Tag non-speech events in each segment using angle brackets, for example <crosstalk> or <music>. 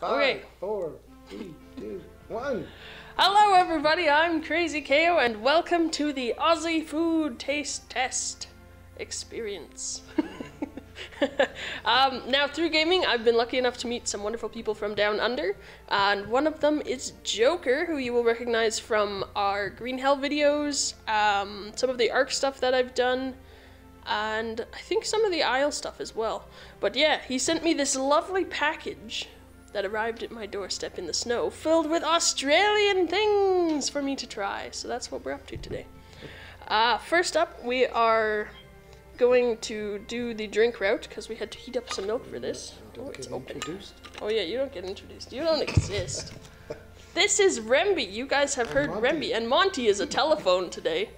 Five, Okay. four, three, two, one. Hello, everybody. I'm Crazy Cayo, and welcome to the Aussie Food Taste Test experience. <laughs> um, now, through gaming, I've been lucky enough to meet some wonderful people from down under, and one of them is Joker, who you will recognize from our Green Hell videos, um, some of the Ark stuff that I've done, and I think some of the Isle stuff as well. But yeah, he sent me this lovely package that arrived at my doorstep in the snow, filled with Australian things for me to try. So that's what we're up to today. Uh, first up, we are going to do the drink route because we had to heat up some milk for this. Oh, Don't it's get open. introduced. Oh yeah, you don't get introduced. You don't exist. <laughs> this is Remby. You guys have heard Monty. Remby, and Monty is a telephone today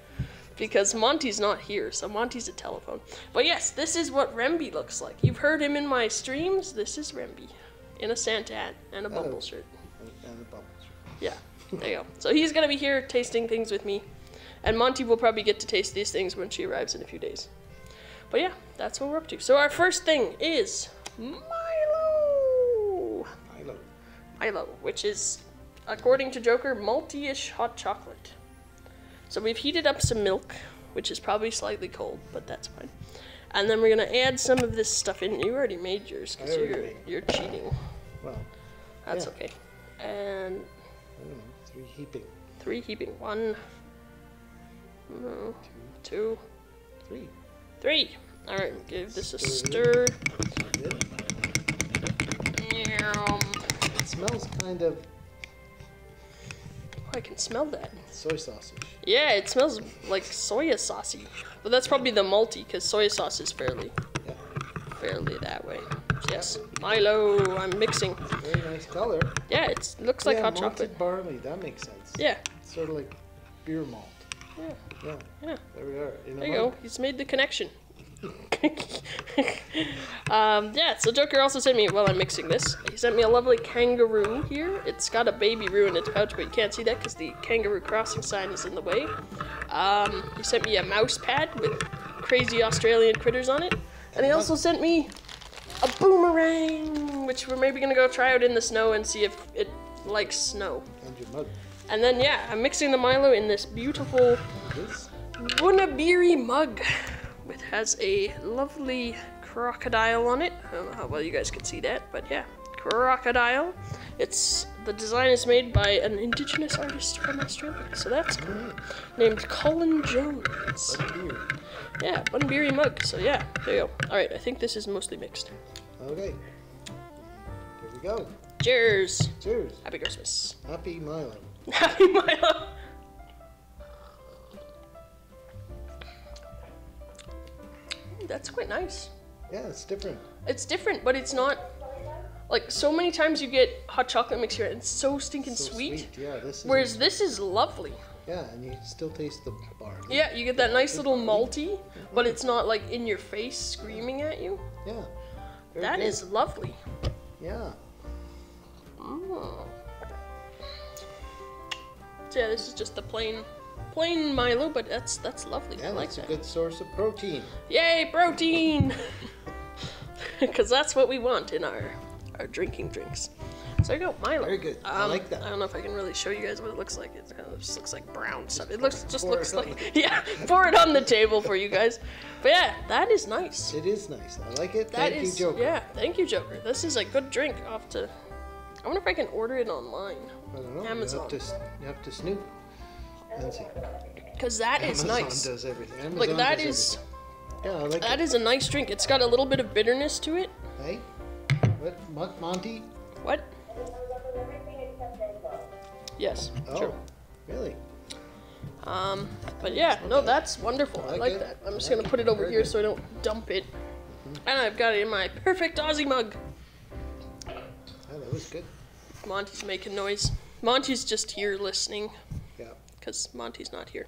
because Monty's not here, so Monty's a telephone. But yes, this is what Remby looks like. You've heard him in my streams. This is Remby in a Santa hat and a bumble Hello. Oh. shirt. And, the bubbles. Yeah, there you go. So he's gonna be here tasting things with me, and Monty will probably get to taste these things when she arrives in a few days. But yeah, that's what we're up to. So our first thing is Milo. Milo. Milo, which is, according to Joker, multi-ish hot chocolate. So we've heated up some milk, which is probably slightly cold, but that's fine. And then we're gonna add some of this stuff in. You already made yours because you're made you're cheating. Well, That's Yeah. okay. And I don't know. Three heaping. three heaping. One, no, two, Three. three. All right, give this a Stir. stir. Good. Yum. It smells kind of Oh, I can smell that. soy sausage. Yeah, it smells like soya saucy. But that's probably the malty, because soya sauce is fairly, Yeah. fairly that way. Yes, Milo. I'm mixing. Very nice color. Yeah, it looks like yeah, hot chocolate. barley. That makes sense. Yeah, It's sort of like beer malt. yeah, Yeah. yeah. There we are. In There you go. He's made the connection. <laughs> um, yeah, so Joker also sent me, while I'm mixing this, he sent me a lovely kangaroo here. It's got a baby roo in its pouch, but you can't see that because the kangaroo crossing sign is in the way. Um, he sent me a mouse pad with crazy Australian critters on it. And he also sent me a boomerang, which we're maybe going to go try out in the snow and see if it likes snow. And your mug. And then, yeah, I'm mixing the Milo in this beautiful This. Bunabiri mug. Has a lovely crocodile on it. I don't know how well you guys can see that, but yeah, crocodile. It's the design is made by an indigenous artist from Australia, so that's cool. Named Colin Jones. Beer. Yeah, Bunabiri mug. So yeah, there you go. All right, I think this is mostly mixed. Okay. Here we go. Cheers. Cheers. Happy Christmas. Happy Milo. <laughs> Happy Milo. That's quite nice. Yeah, it's different. It's different, but it's not like so many times you get hot chocolate mix here and it's so stinking So sweet. Yeah, this is. Whereas this is lovely. Yeah, and you still taste the barley. Yeah, you get that nice little malty, but it's not like in your face screaming at you. Yeah. That good. is lovely. Yeah. Mm. So yeah, this is just the plain plain Milo, but that's that's lovely. Yeah, I like that's a that. good source of protein. Yay, protein! <laughs> Because that's what we want in our our drinking drinks. So there you go, Milo. Very good. I Um, like that. I don't know if I can really show you guys what it looks like. It kind of just looks like brown stuff. It looks just pour looks like <laughs> yeah. Pour it on the table for you guys. But yeah, that is nice. It is nice. I like it. That Thank is you, Joker. yeah. Thank you, Joker. This is a good drink. Off to. I wonder if I can order it online. I don't know. Amazon. You have to, you have to snoop and. Cause that is Amazon nice. does everything. Amazon Like that is. Yeah, I like that it. is a nice drink. It's got a little bit of bitterness to it. Hey, what, Mon- Monty? What? Yes. Oh, True. really? Um, but yeah, no, that's wonderful. I Like like that. I'm just gonna put it over here good. so I don't dump it. And I've got it in my perfect Aussie mug. Yeah, that was good. Monty's making noise. Monty's just here listening. Because Monty's not here.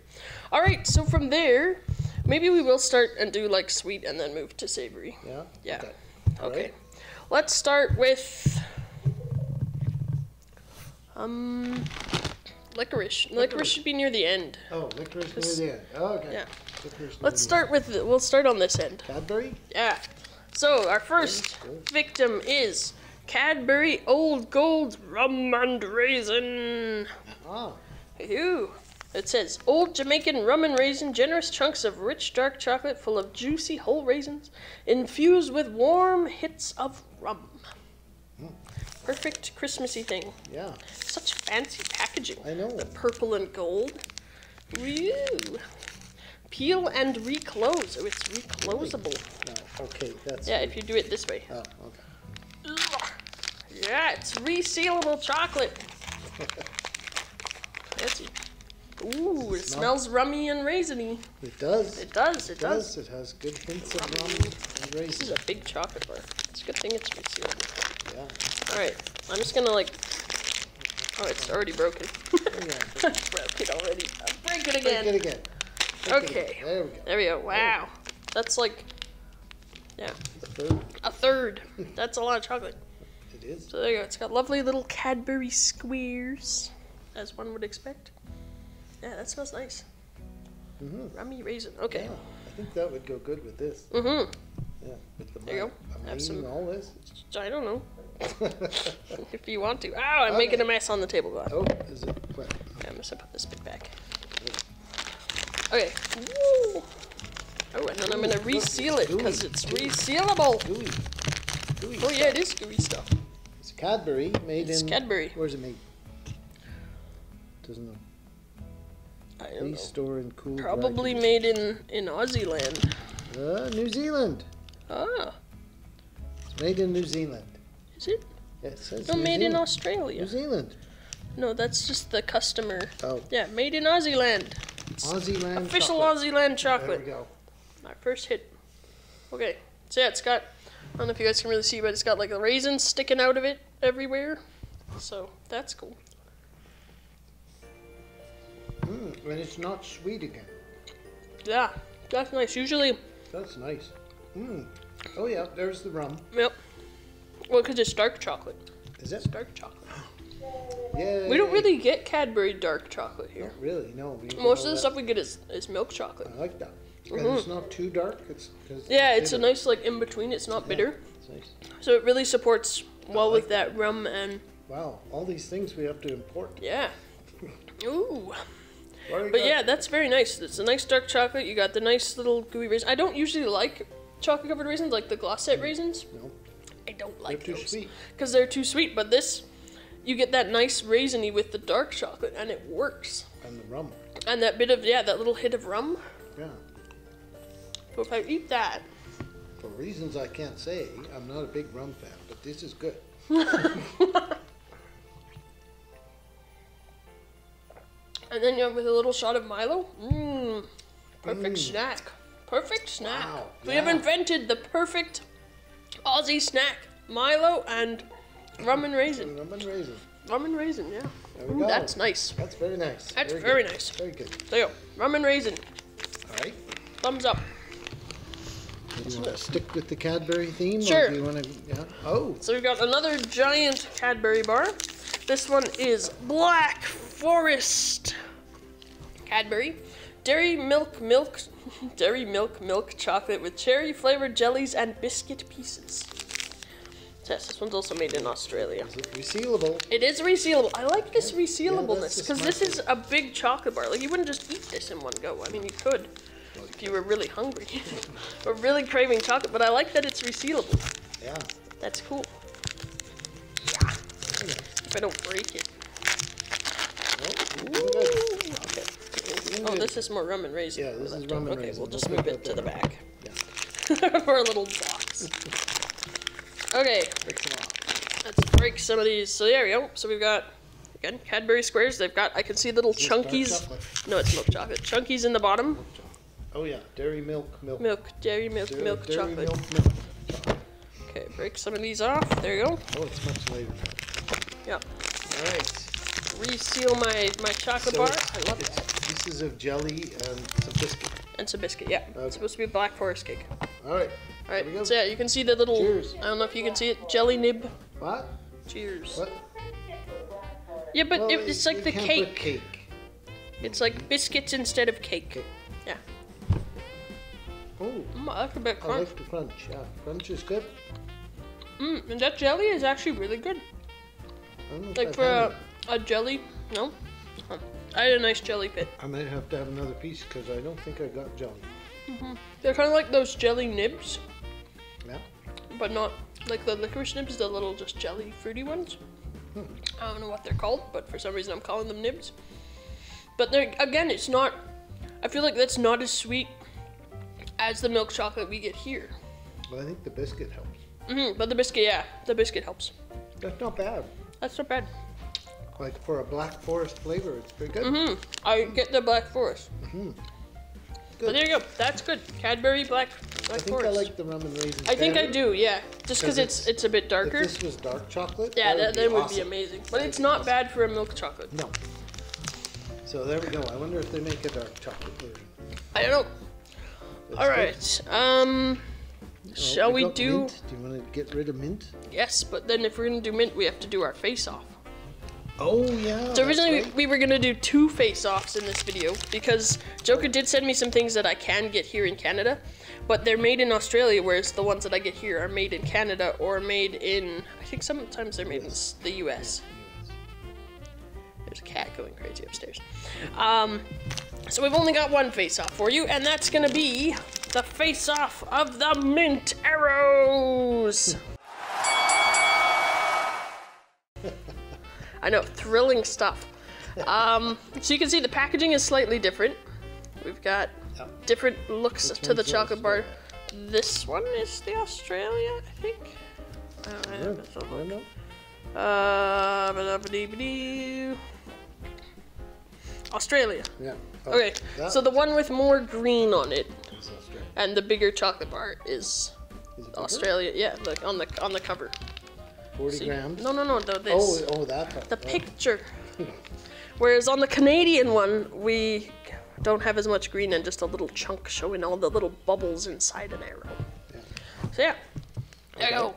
All right, so from there, maybe we will start and do like sweet and then move to savory. Yeah. Yeah. Okay. Okay. Alright. Let's start with um licorice. Licorice Licorice. should be near the end. Oh, licorice near the end. Oh, okay. Yeah. Licorice Let's the start with we'll start on this end. Cadbury? Yeah. So our first victim is Cadbury Old Gold Rum and Raisin. Oh. Ew. It says old Jamaican rum and raisin, generous chunks of rich dark chocolate full of juicy whole raisins, infused with warm hits of rum. Perfect Christmassy thing. yeah. Such fancy packaging. I know. The purple and gold. Woo. Peel and reclose. Oh, it's reclosable. No, okay, that's. Yeah, if you do it this way. Oh, okay. Ugh. Yeah, it's resealable chocolate. <laughs> Fancy. Ooh, it Smell. smells rummy and raisiny. It does. It does, it It does. does. It has good hints of rum and This is a big chocolate bar. It's a good thing it's resealable. Yeah. Alright, I'm just gonna like. Oh, it's already broken. There you go. Broke it already. I'll break it Break again. it again. Break it Okay. again. There we go. There we go. Wow. That's like. Yeah, The third. a third. That's a lot of chocolate. It is. So there you go. It's got lovely little Cadbury squares, as one would expect. Yeah, that smells nice. Mm-hmm. Rummy raisin. Okay. Yeah. I think that would go good with this. Mm-hmm. Yeah. With the There you go. I'm Have some- all this. I don't know <laughs> if you want to. Ow! I'm making a mess on the tablecloth. oh, is it? What? Okay, I'm just gonna put this bit back. Okay. Woo. Oh, and then I'm gonna Ooh, look, reseal it because it's gooey. resealable. Gooey. Gooey. Oh yeah, it is gooey stuff. It's Cadbury made It's in. Cadbury. Where's it made? Doesn't know. I don't Please know. store in cool. Probably made in in Aussie land. Uh, New Zealand. Ah, It's made in New Zealand. is it? Yeah, it says No, New made in Australia. New Zealand. No, that's just the customer. Oh, Yeah, made in Aussie land. Aussie land. Official chocolate. Aussie land There we chocolate. go. My first hit. Okay, so yeah, it's got. I don't know if you guys can really see, but it's got like the raisins sticking out of it everywhere. So that's cool. Mm, and it's not sweet again. Yeah, that's nice. Usually, That's nice. Mm. Oh yeah, there's the rum. yep. Well, because it's dark chocolate. Is It's dark chocolate. <gasps> Yeah. We don't really get Cadbury dark chocolate here. Not really. No. we Most of the that. stuff we get is, is milk chocolate. I like that. And Mhm. it's not too dark. It's. 'cause Yeah, it's a nice like in between. It's not bitter, It's nice. so it really supports well like with that rum and Wow, all these things we have to import. yeah. <laughs> Ooh. What do you But yeah, that's very nice. It's a nice dark chocolate. You got the nice little gooey raisins. I don't usually like chocolate covered raisins, like the Glosette mm. raisins. No, I don't like they're too those sweet. because they're too sweet. But this, you get that nice raisiny with the dark chocolate, and it works. And the rum. And that bit of yeah, that little hit of rum. Yeah. So if I eat that, For reasons I can't say, I'm not a big rum fan, but this is good. <laughs> <laughs> and then you have with a little shot of Milo, mmm, perfect Mm. snack. Perfect snack. Wow, We have invented the perfect Aussie snack: Milo and rum and raisin. Rum and raisin. Rum and raisin, yeah. There we Ooh, go. that's nice. That's very nice. That's good. very nice. Very good. There you go. Rum and raisin. All right. Thumbs up. Do you want to stick with the Cadbury theme? Sure. Or do you want to? Yeah. Oh. So we've got another giant Cadbury bar. This one is Black Forest Cadbury. Dairy milk milk <laughs> dairy milk milk chocolate with cherry flavored jellies and biscuit pieces. Yes, this one's also made in Australia. Is it resealable? It is resealable. I like this resealableness because smart this is a big chocolate bar. Like you wouldn't just eat this in one go. I mean, you could if you were really hungry <laughs> or really craving chocolate. But I like that it's resealable. Yeah. That's cool. Very nice. If I don't break it. Well, you're doing good. Okay. Oh, this is more rum and raisin. Yeah, this is rum and okay, raisin. we'll We'll just move it to the back Yeah. <laughs> for a little box. Okay, Break them off. let's break some of these. So there we go. So we've got again Cadbury squares. They've got I can see little chunkies. No, it's milk chocolate. Chunkies in the bottom. Oh yeah, dairy milk, milk, Milk, dairy milk, dairy, milk dairy chocolate. milk, milk. Okay, break some of these off. There you go. Oh, it's much later. Yeah. All right. Reseal my my chocolate So bar. it's- I love it's it. Pieces of jelly and some biscuit. And some biscuit. Yeah. Okay. It's supposed to be a black forest cake. All right. All right. we go. So yeah, you can see the little. Cheers. I don't know if you can see it. Jelly nib. What? Cheers. What? Yeah, but Well, it, it's like you the can't cake. put cake. It's like biscuits instead of cake. Cake. Yeah. Oh, Mm, I like a bit I crunch. like the crunch. Yeah, crunch is good. Mm, and that jelly is actually really good. I don't know if Like I've for had a, it. A jelly, no? Huh. I had a nice jelly pit. I might have to have another piece because I don't think I got jelly. They're kind of like those jelly nibs, Yeah. but not like the licorice nibs, the little just jelly fruity ones. Hmm. I don't know what they're called, but for some reason I'm calling them nibs. But they're again, it's not. I feel like that's not as sweet as the milk chocolate we get here. But I think the biscuit helps. hmm but the biscuit, yeah, the biscuit helps. That's not bad. That's not bad. Like for a black forest flavor, it's pretty good. Mm hmm I get the black forest. But Good. there you go. That's good. Cadbury black I black think forest. I like the rum and raisin. I think I do, yeah. Just because it's it's- it's a bit If darker. this was dark chocolate, Yeah, that that, would that be would awesome. be amazing. But That'd it's not awesome. bad for a milk chocolate. No. So there we go. I wonder if they make a dark chocolate version. I don't know. That's All good. right. Um, Oh, shall we do? Mint. Do you want to get rid of mint? Yes, but then if we're gonna do mint, we have to do our face off. Oh yeah. So originally we, we were gonna do two face offs in this video because Joker did send me some things that I can get here in Canada, but they're made in Australia, whereas the ones that I get here are made in Canada or made in I think sometimes they're made in the U.S. There's a cat going crazy upstairs. Um, so we've only got one face off for you, and that's gonna be the face off of the mint Aeros. <laughs> I know, thrilling stuff. Um, so you can see the packaging is slightly different. We've got Yep. different looks Which to the chocolate bar. This one is the Australia, I think. I don't have it, so- I know. uh, ba-da-ba-dee-ba-dee. Australia. Yeah. Oh, Okay, that so the one with more green on it, and the bigger chocolate bar is Is? Australia. Yeah, look on the on the cover. Forty See? grams. No, no, no, no this. Oh, oh, that part. the Oh. picture. <laughs> Whereas on the Canadian one, we don't have as much green and just a little chunk showing all the little bubbles inside an Aero. Yeah. So yeah, there you go.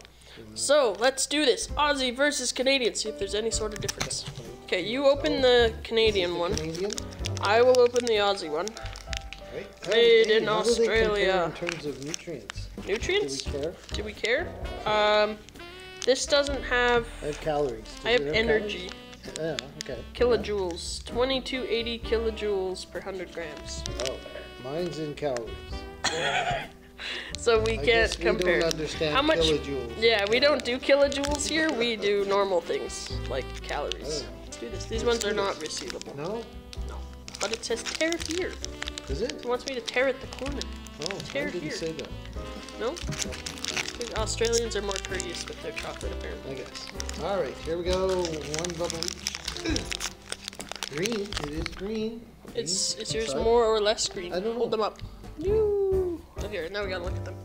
So let's do this. Aussie versus Canadian. See if there's any sort of difference. Okay, you open the Canadian one. Canadian. I will open the Aussie one. Made Hey, in how do they compare Australia. in terms of nutrients. Nutrients? Do we care? Do we care? Um, this doesn't have. I have calories. I Does have energy. calories? Yeah. Okay. Kilojoules. 2280 kilojoules per 100 grams. Oh, mine's in calories. <laughs> So we I can't guess we compare. don't understand How much? kilojoules. Yeah, we don't do kilojoules here. We do normal things like calories. Oh. Let's do this. These Let's ones are not this. receivable. No. No. But it says tear here. Is it? It wants me to tear at the corner. Oh, Tear I didn't here. say that. No? I think Australians are more courteous with their chocolate, apparently. I guess. All right, here we go. One bubble each. <clears throat> Green. It is green. It's Green is yours inside. more or less green? I don't Hold them up. Yoo. Oh, here, now we gotta look at them.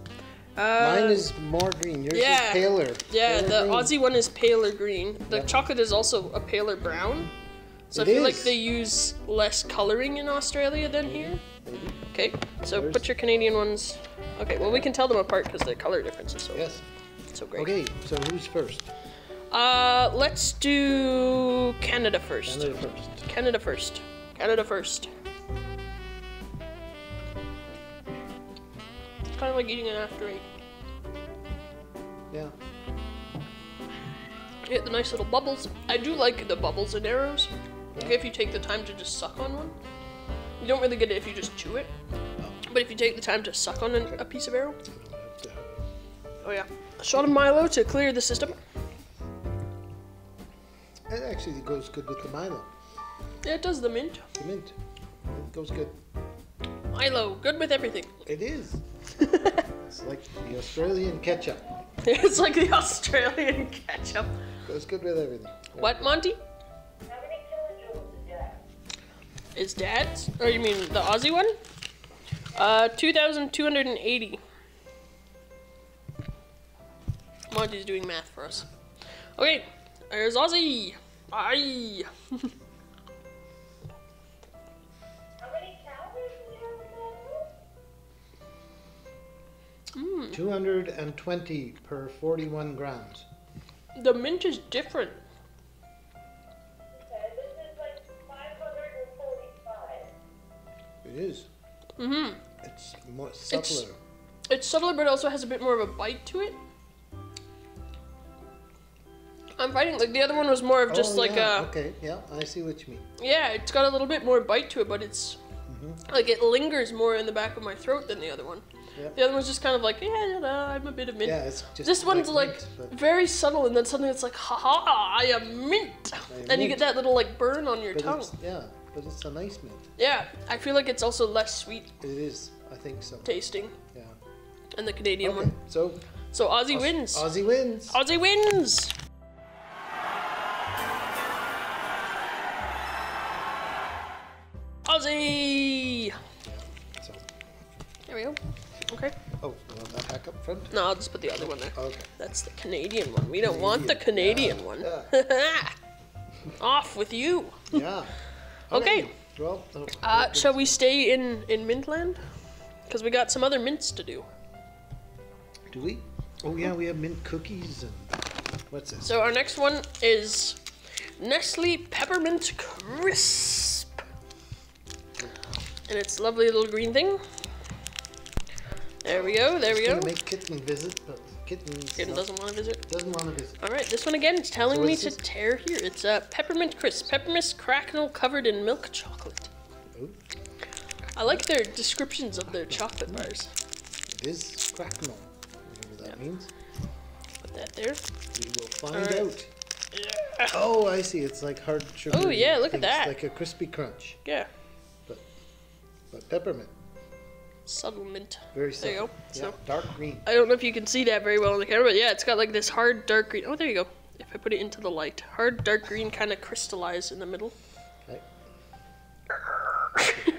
Uh, Mine is more green. Yours yeah. is paler. Yeah, Paler the green. Aussie one is paler green. The Yep. chocolate is also a paler brown. So It I feel like they use less coloring in Australia than here. Okay, so There's- put your Canadian ones. Okay, well we can tell them apart because the color difference is so Yes. so great. Okay, so who's first? Uh, let's do Canada first. Canada first. Canada first. Canada first. It's Kind of like eating an after eight. Yeah. You get the nice little bubbles. I do like the bubbles and Aeros. Like if you take the time to just suck on one. You don't really get it if you just chew it. But if you take the time to suck on an, a piece of Aero. Oh yeah. A shot of Milo to clear the system. It actually goes good with the Milo. Yeah, it does the mint. The mint. It goes good. Milo, good with everything. It is. <laughs> it's like the Australian ketchup. it's like the <laughs> Australian ketchup. Goes good with everything. What, Monty? Is dad's? Or you mean the Aussie one? Uh, 2,280. Monty's doing math for us. Okay, there's Aussie. Aye. How many calories do you have in that? 220 per 41 grams. The mint is different. It is. Mm-hmm. It's more subtler. It's subtler, but it also has a bit more of a bite to it. I'm finding like the other one was more of just Oh, like yeah, a Okay, yeah, I see what you mean. yeah. It's got a little bit more bite to it, but it's Mm-hmm. like it lingers more in the back of my throat than the other one. Yep. The other one's just kind of like yeah, I'm a bit of mint. Yeah, it's just. This one's like mint, but- very subtle, and then suddenly it's like, ha ha, I am mint, am and you get that little like burn on your but tongue. yeah, but it's a nice mint. Yeah, I feel like it's also less sweet It is, I think so. tasting Yeah. than the Canadian Okay, one. so So Aussie wins. Aussie wins. Aussie wins. Aussie. So, There we go. Okay. oh, you want that back up front? No, I'll just put the other one there. Okay. That's the Canadian one. We don't want the Canadian one. Yeah. <laughs> Off with you. Yeah. Okay. Well, uh, shall we stay in in Mintland? Because we got some other mints to do. do we? Oh yeah, we have mint cookies and what's this? So our next one is Nestle Peppermint Crisp. And it's a lovely little green thing. There we go, there we go. make kitten visit, but Kitten not- doesn't want to visit. doesn't want to visit. Alright, this one again It's telling So me to tear here. It's a peppermint crisp. Peppermint cracknel covered in milk chocolate. Oh, I like their descriptions of their chocolate bars. it is cracknel. Whatever that means. Put that there. We will find Alright. out. Yeah. Oh, I see. It's like hard sugar. Oh, yeah, look at that. Like a crispy crunch, Yeah. but peppermint. Subtle mint. Very There you go. Yeah, So- dark green. I don't know if you can see that very well on the camera, but yeah, it's got like this hard dark green. Oh, there you go. If I put it into the light, hard dark green kind of crystallized in the middle. Okay. <laughs>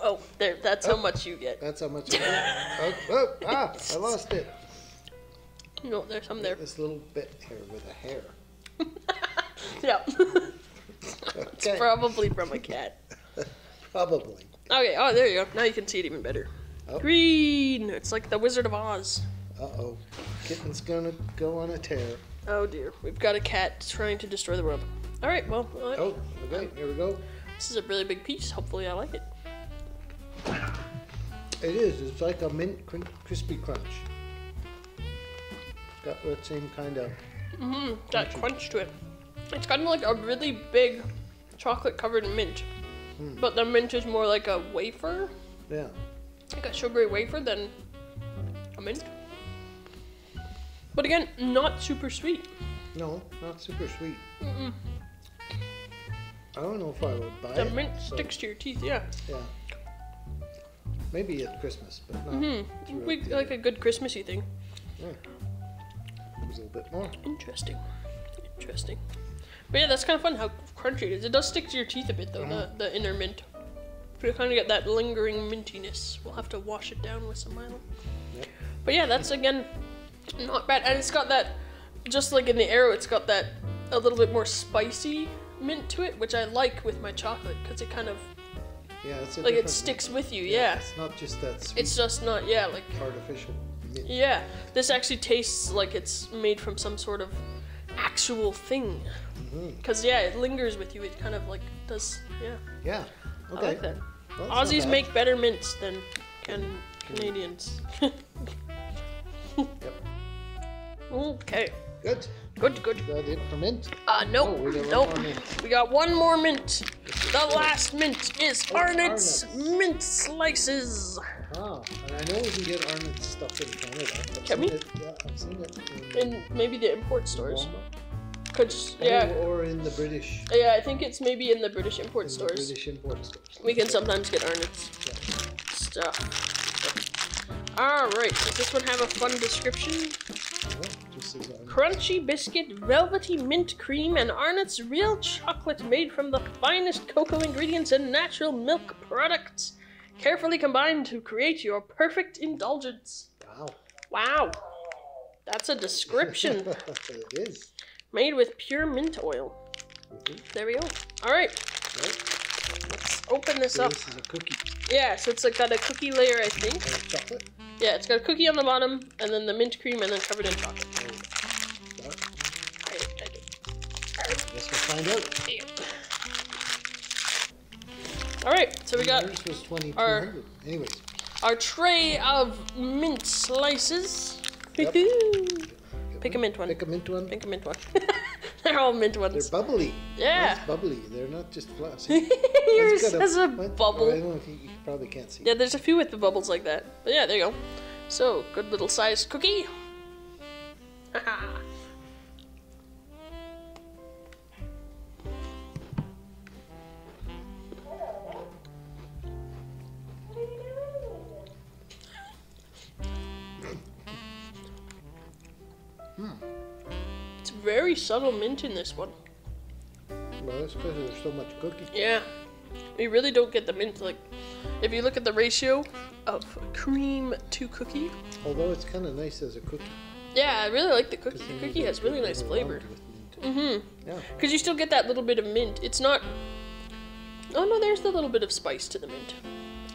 Oh, there. That's how much you get. That's how much. <laughs> oh, oh, ah! I lost it. No, there's some there. This little bit here with a hair. <laughs> Yeah. Okay. Probably from a cat. Probably. Okay. Oh, there you go. Now you can see it even better. Oh. Green. It's like the Wizard of Oz. Uh oh. Kitten's gonna go on a tear. Oh dear. We've got a cat trying to destroy the world. All right. Well, uh, Oh, okay. Here we go. this is a really big piece. Hopefully, I like it. It is. It's like a mint cr- crispy crunch. Got that same kind of. Mm-hmm. that crunch to it. It's kind of like a really big chocolate covered mint, but the mint is more like a wafer, Yeah. like a sugary wafer than a mint. But again, not super sweet. No, not super sweet. I don't know if I would buy The it. mint so, sticks to your teeth. Yeah, Yeah. Maybe at Christmas, but not. hmm. We, like a good Christmassy thing. Yeah. There's a little bit more. Interesting. Interesting. But yeah, that's kind of fun how crunchy it is. It does stick to your teeth a bit though, the, mm-hmm. the inner mint. But you kind of get that lingering mintiness. We'll have to wash it down with some Milo. Yep. But yeah, that's again not bad. And it's got that, just like in the Aero, it's got that a little bit more spicy mint to it, which I like with my chocolate because it kind of Yeah, it's like it sticks with you. Yeah. It's not just that sweet It's just not yeah like artificial. mint. yeah. This actually tastes like it's made from some sort of actual thing. Mm-hmm. Because yeah, it lingers with you. It kind of like does yeah. Yeah. I Okay. like that. Well, Aussies bad. make better mints than can Canadians. <laughs> Yep. okay. Good. Good, good. Is that it for mint? Uh, nope, Oh, we got one nope. more mint. We got one more mint. The last mint is Arnott's Arnott's. mint slices. Ah, and I know we can get Arnott's stuff in Canada. I've Can we? It, yeah, I've seen it. In, In maybe the import stores. Walmart. Yeah, or in the British. yeah, I think it's maybe in the British import in the stores. British import stores. We can sometimes get Arnott's Yeah. stuff. Alright, does this one have a fun description? Oh, just says Arnott's. Crunchy biscuit, velvety mint cream, and Arnott's real chocolate made from the finest cocoa ingredients and natural milk products. Carefully combined to create your perfect indulgence. Wow. Wow. That's a description. <laughs> it is. Made with pure mint oil. Mhm. There we go. Alright, Right. let's open this So up. this is a cookie Yeah, so it's like got a cookie layer, I think. and chocolate. Yeah, it's got a cookie on the bottom, and then the mint cream, and then covered in chocolate. Well, I, I guess we'll find out. Alright, so we got our- Anyways, our tray of mint slices. Yep. Pick a mint one. Pick a mint one. Pick a mint one. <laughs> They're all mint ones. They're bubbly. Yeah. Mine's bubbly. They're not just flat. <laughs> Yours has a bubble. Oh, I don't know if you, you probably can't see. Yeah, there's a few with the bubbles like that. But yeah, there you go. So, good little sized cookie. <laughs> very subtle mint in this one. Well, that's because there's so much cookie. Yeah. You really don't get the mint. Like, if you look at the ratio of cream to cookie, Although it's kind of nice as a cookie. yeah, I really like the cookie. The cookie has really nice flavor. around with mint. Mm-hmm. Yeah. Because you still get that little bit of mint. It's not. Oh no, there's the little bit of spice to the mint.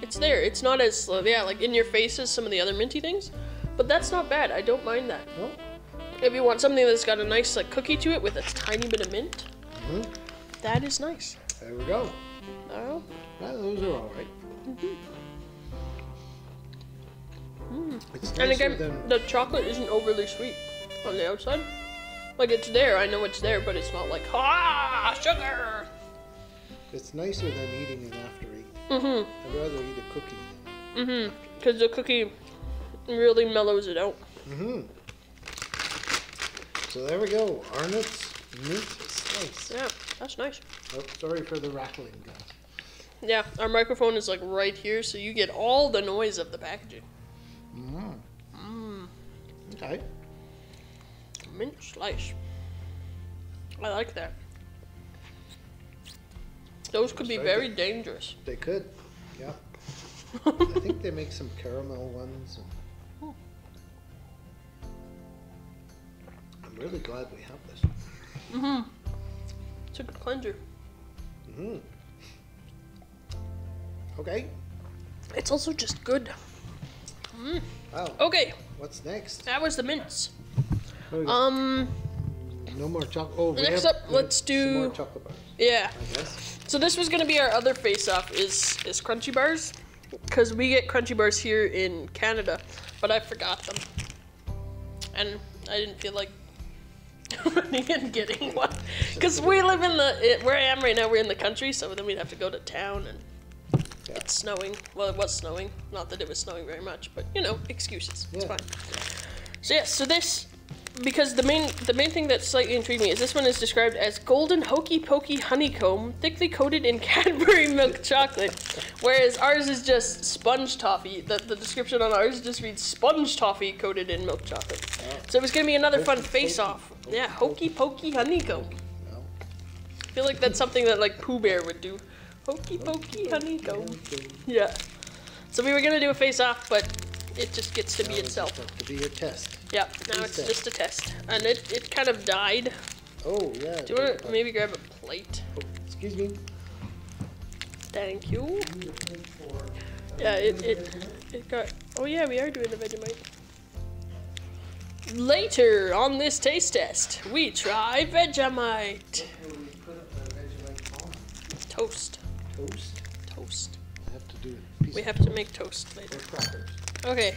It's there. It's not as yeah, like in your face as some of the other minty things, but that's not bad. I don't mind that. No. If you want something that's got a nice like cookie to it with a tiny bit of mint, Mhm. that is nice. There we go. Oh, those are all right. It's and again, than the chocolate isn't overly sweet on the outside. Like it's there. I know it's there, but it's not like ah sugar. it's nicer than eating an After Eight. Mhm. I'd rather eat a cookie Mhm. Because the cookie really mellows it out. Mm-hmm. So there we go. Arnott's mint slice. Yeah, that's nice. Oh, sorry for the rattling, guys. Yeah, our microphone is like right here, so you get all the noise of the packaging. Mm. Mmm, Okay. mint slice. I like that. Those could be very very dangerous. They could. Yeah. <laughs> I think they make some caramel ones. I'm really glad we have this. Mm-hmm. It's a good cleanser. Mm-hmm. Okay. It's also just good. Wow. Okay, What's next? that was the mints. What do we got? Um, no more chocolate. Oh, next have- up, let's do- more chocolate bars. yeah. I guess. So this was gonna be our other face-off is is Crunchie bars, because we get Crunchie bars here in Canada, but I forgot them, and I didn't feel like running and getting one, because we live in the it, where I am right now. We're in the country, so then we'd have to go to town, and Yeah. it's snowing. Well, it was snowing. Not that it was snowing very much, but you know, excuses. It's Yeah. fine. So yes, so this because the main the main thing that slightly intrigued me is this one is described as golden hokey pokey honeycomb, thickly coated in <laughs> Cadbury milk chocolate, whereas ours is just sponge toffee. The, the description on ours just reads sponge toffee coated in milk chocolate. So it was gonna be another fun face off. Yeah, hokey pokey honeycomb. No. I feel like that's something that like Pooh Bear would do. Hokey pokey honeycomb. Yeah. So we were gonna do a face off, but it just gets to be Now itself. To be a test. Yeah, now it's just a test. And it, it kind of died. Oh yeah. Do you want to maybe grab a plate? Oh, excuse me. Thank you. Yeah, it, it, it got. Oh, yeah, we are doing the Vegemite. Later on this taste test, we try Vegemite. Toast. Toast. Toast. I have to do piece We have to make toast later. Okay.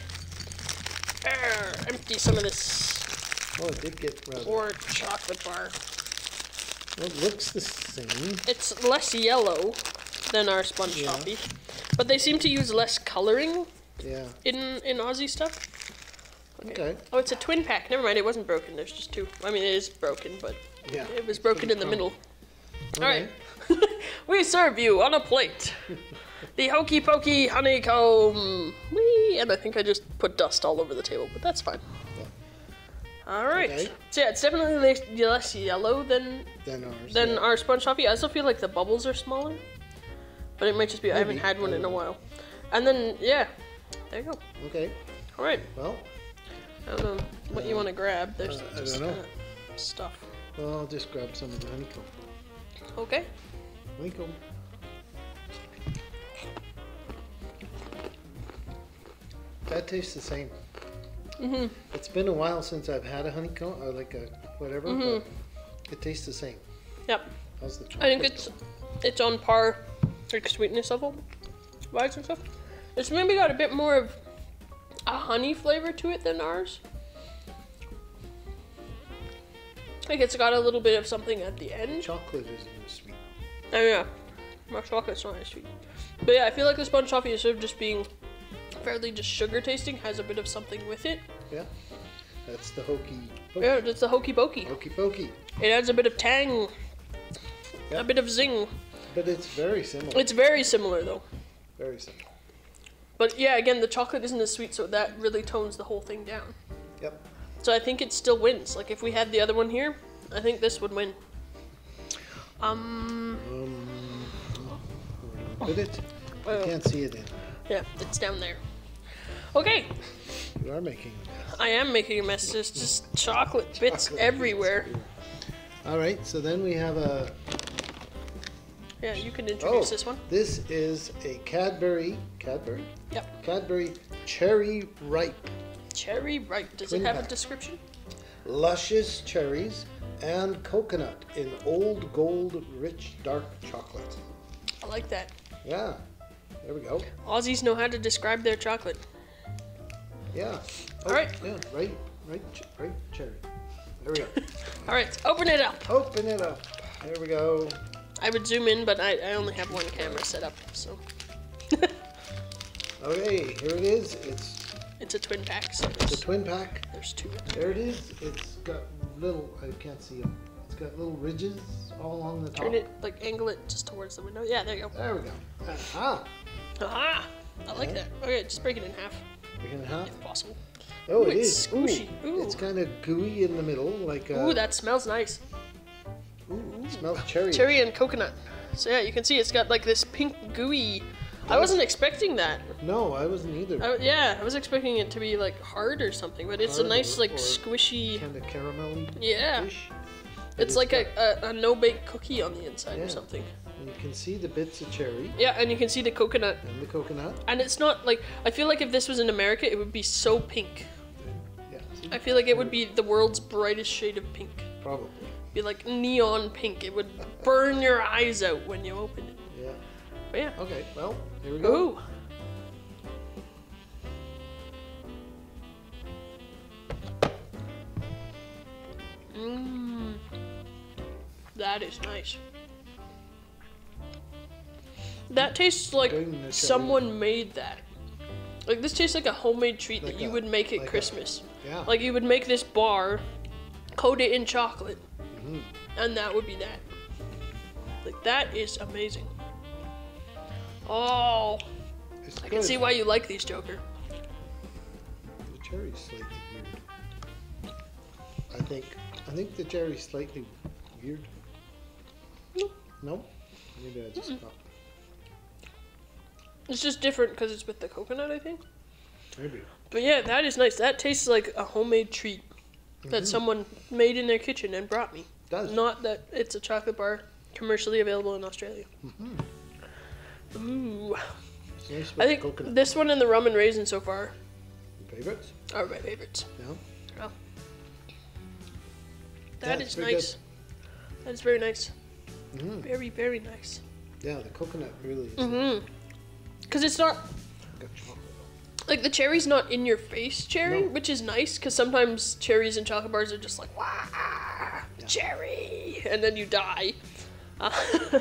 Empty some of this Oh, it did get rather. poor chocolate bar. Well, it looks the same. It's less yellow than our sponge Yeah. toffee, but they seem to use less coloring Yeah. in in Aussie stuff. Okay. Oh, it's a twin pack. Never mind, it wasn't broken. There's just two. I mean, it is broken, but Yeah. it was broken in the middle. All Okay. right. <laughs> we serve you on a plate <laughs> the hokey pokey honeycomb. Whee! And I think I just put dust all over the table, but that's fine. All right. Okay. So yeah, it's definitely less, yellow than Then ours. than yeah. our sponge toffee. I also feel like the bubbles are smaller, but it might just be I haven't had one in a while. And then yeah, there you go. Okay. All right. Well, I don't know what you want to grab. There's uh, I just don't know. kinda stuff. well, I'll just grab some of the honeycomb. Okay. Honeycomb. That tastes the same. Mhm. It's been a while since I've had a honeycomb or like a whatever, Mhm. but it tastes the same. Yep. How's the chocolate? I think it's it's on par, like sweetness level, wise and stuff. It's maybe got a bit more of a honey flavor to it than ours. Like it's got a little bit of something at the end. Chocolate isn't as sweet. Oh yeah, my chocolate's not as sweet. But yeah, I feel like the sponge toffee instead of just being fairly just sugar tasting has a bit of something with it. Yeah. That's the hokey Yeah, pokey. it's the hokey pokey. Hokey pokey. It adds a bit of tang, Yeah. a bit of zing. But it's very similar. It's very similar though. very similar. But yeah, again, the chocolate isn't as sweet, so that really tones the whole thing down. Yep. So I think it still wins. Like if we had the other one here, I think this would win. Um, Um, did it? I can't see it in. yeah, it's down there. Okay, You are making a mess. I am making a mess. There's just chocolate bits Chocolate everywhere. All right, so then we have a. Yeah, you can Oh, introduce this one. This is a Cadbury, Cadbury, Yep. Cadbury Cherry Ripe, Cherry ripe. Does Twin it have a description? luscious cherries and coconut in old gold rich dark chocolate. I like that. Yeah, there we go. Aussies know how to describe their chocolate. Yeah. All right. Yeah, right, right, right cherry. There we go. <laughs> All right, open it up. Open it up. There we go. I would zoom in, but I, I only have one camera set up, so <laughs> Okay, here it is. It's it's a twin pack. So the there's, twin pack. there's two. There it is. It's got little. I can't see them. It's got little ridges all along the top. Turn it, like angle it just towards the window. Yeah, there you go. There we go. Ah, Aha! I like that. Okay, just break it in half, we're gonna if possible. Oh, Ooh, it it's is. squishy. Ooh, Ooh. It's kind of gooey in the middle, like. Uh, Ooh, that smells nice. Ooh, it smells cherry. Cherry and coconut. So yeah, you can see it's got like this pink gooey. I wasn't expecting that. No, I wasn't either. I, yeah, I was expecting it to be like hard or something, but it's a nice like squishy. kind of caramelly. Yeah, Fish. it's like a, a, a no bake cookie on the inside Yeah. or something. And you can see the bits of cherry Yeah, and you can see the coconut, and the coconut. and it's not like I feel like if this was in America, it would be so pink. Yeah, see? I feel like it would be the world's brightest shade of pink. probably. Be like neon pink. It would burn your eyes out when you open it. Yeah. But yeah. Okay. Well, here we go. Ooh. Mmm. That is nice. That tastes like someone made that. Like this tastes like a homemade treat Like that you a- would make at like a- Christmas. Yeah. Like you would make this bar, coat it in chocolate, Mhm. and that would be that. Like that is amazing. Oh, It's I can see why you like these, Joker. The cherry's slightly weird. I think. I think the cherry's slightly weird. No. No. Maybe I just thought. It's just different because it's with the coconut, I think. Maybe. But yeah, that is nice. That tastes like a homemade treat that someone made in their kitchen and brought me. Does. Not that it's a chocolate bar commercially available in Australia. Ooh. Nice with I think coconut. this one and the rum and raisin so far Favorites? are my favorites. No. Oh. That it's is pretty good. nice. That is very nice. Mhm. Very, very nice. Yeah, the coconut really is Mm-hmm. Because it's not like the cherry's not in your face cherry, No. which is nice because sometimes cherries and chocolate bars are just like wow, cherry, and then you die. Uh, <laughs>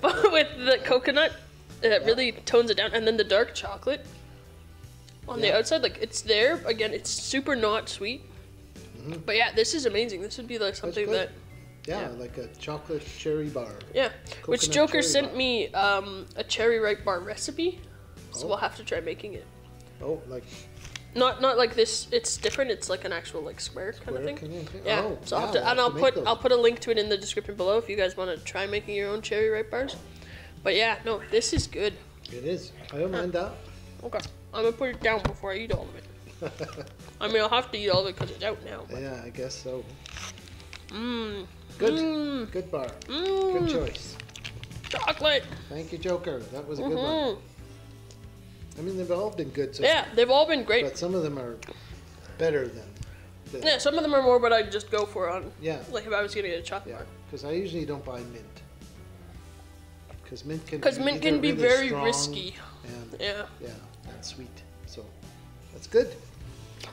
but with the coconut, it really tones it down, and then the dark chocolate on the outside, like it's there again. It's super not sweet. Mm-hmm. But yeah, this is amazing. This would be like something that Yeah, Yeah. like a chocolate cherry bar. yeah. Which Joker sent bar. me um, a cherry ripe bar recipe, so Oh. we'll have to try making it. Oh, like Not not like this. It's different. It's like an actual like square kind square of thing. kind of thing? Yeah. Oh, so I'll have to, we'll and I'll put those. I'll put a link to it in the description below if you guys want to try making your own cherry ripe bars. But yeah, no, this is good. It is. I don't mind that. Okay, I'm gonna put it down before I eat all of it. <laughs> I mean, I'll have to eat all of it because it's out now. But, yeah, I guess so. mmm, Good. Mmm. Good bar. mmm, Good choice. chocolate. Thank you, Joker. That was a good one. hmm I mean, they've all been good so Yeah, they've all been great. but some of them are better than. than Yeah, some of them are more what I'd just go for on. yeah, Like if I was gonna get a chocolate yeah. bar. Because I usually don't buy mint. Because mint can. Because be mint can be really very risky. And Yeah. yeah, and sweet. So that's good.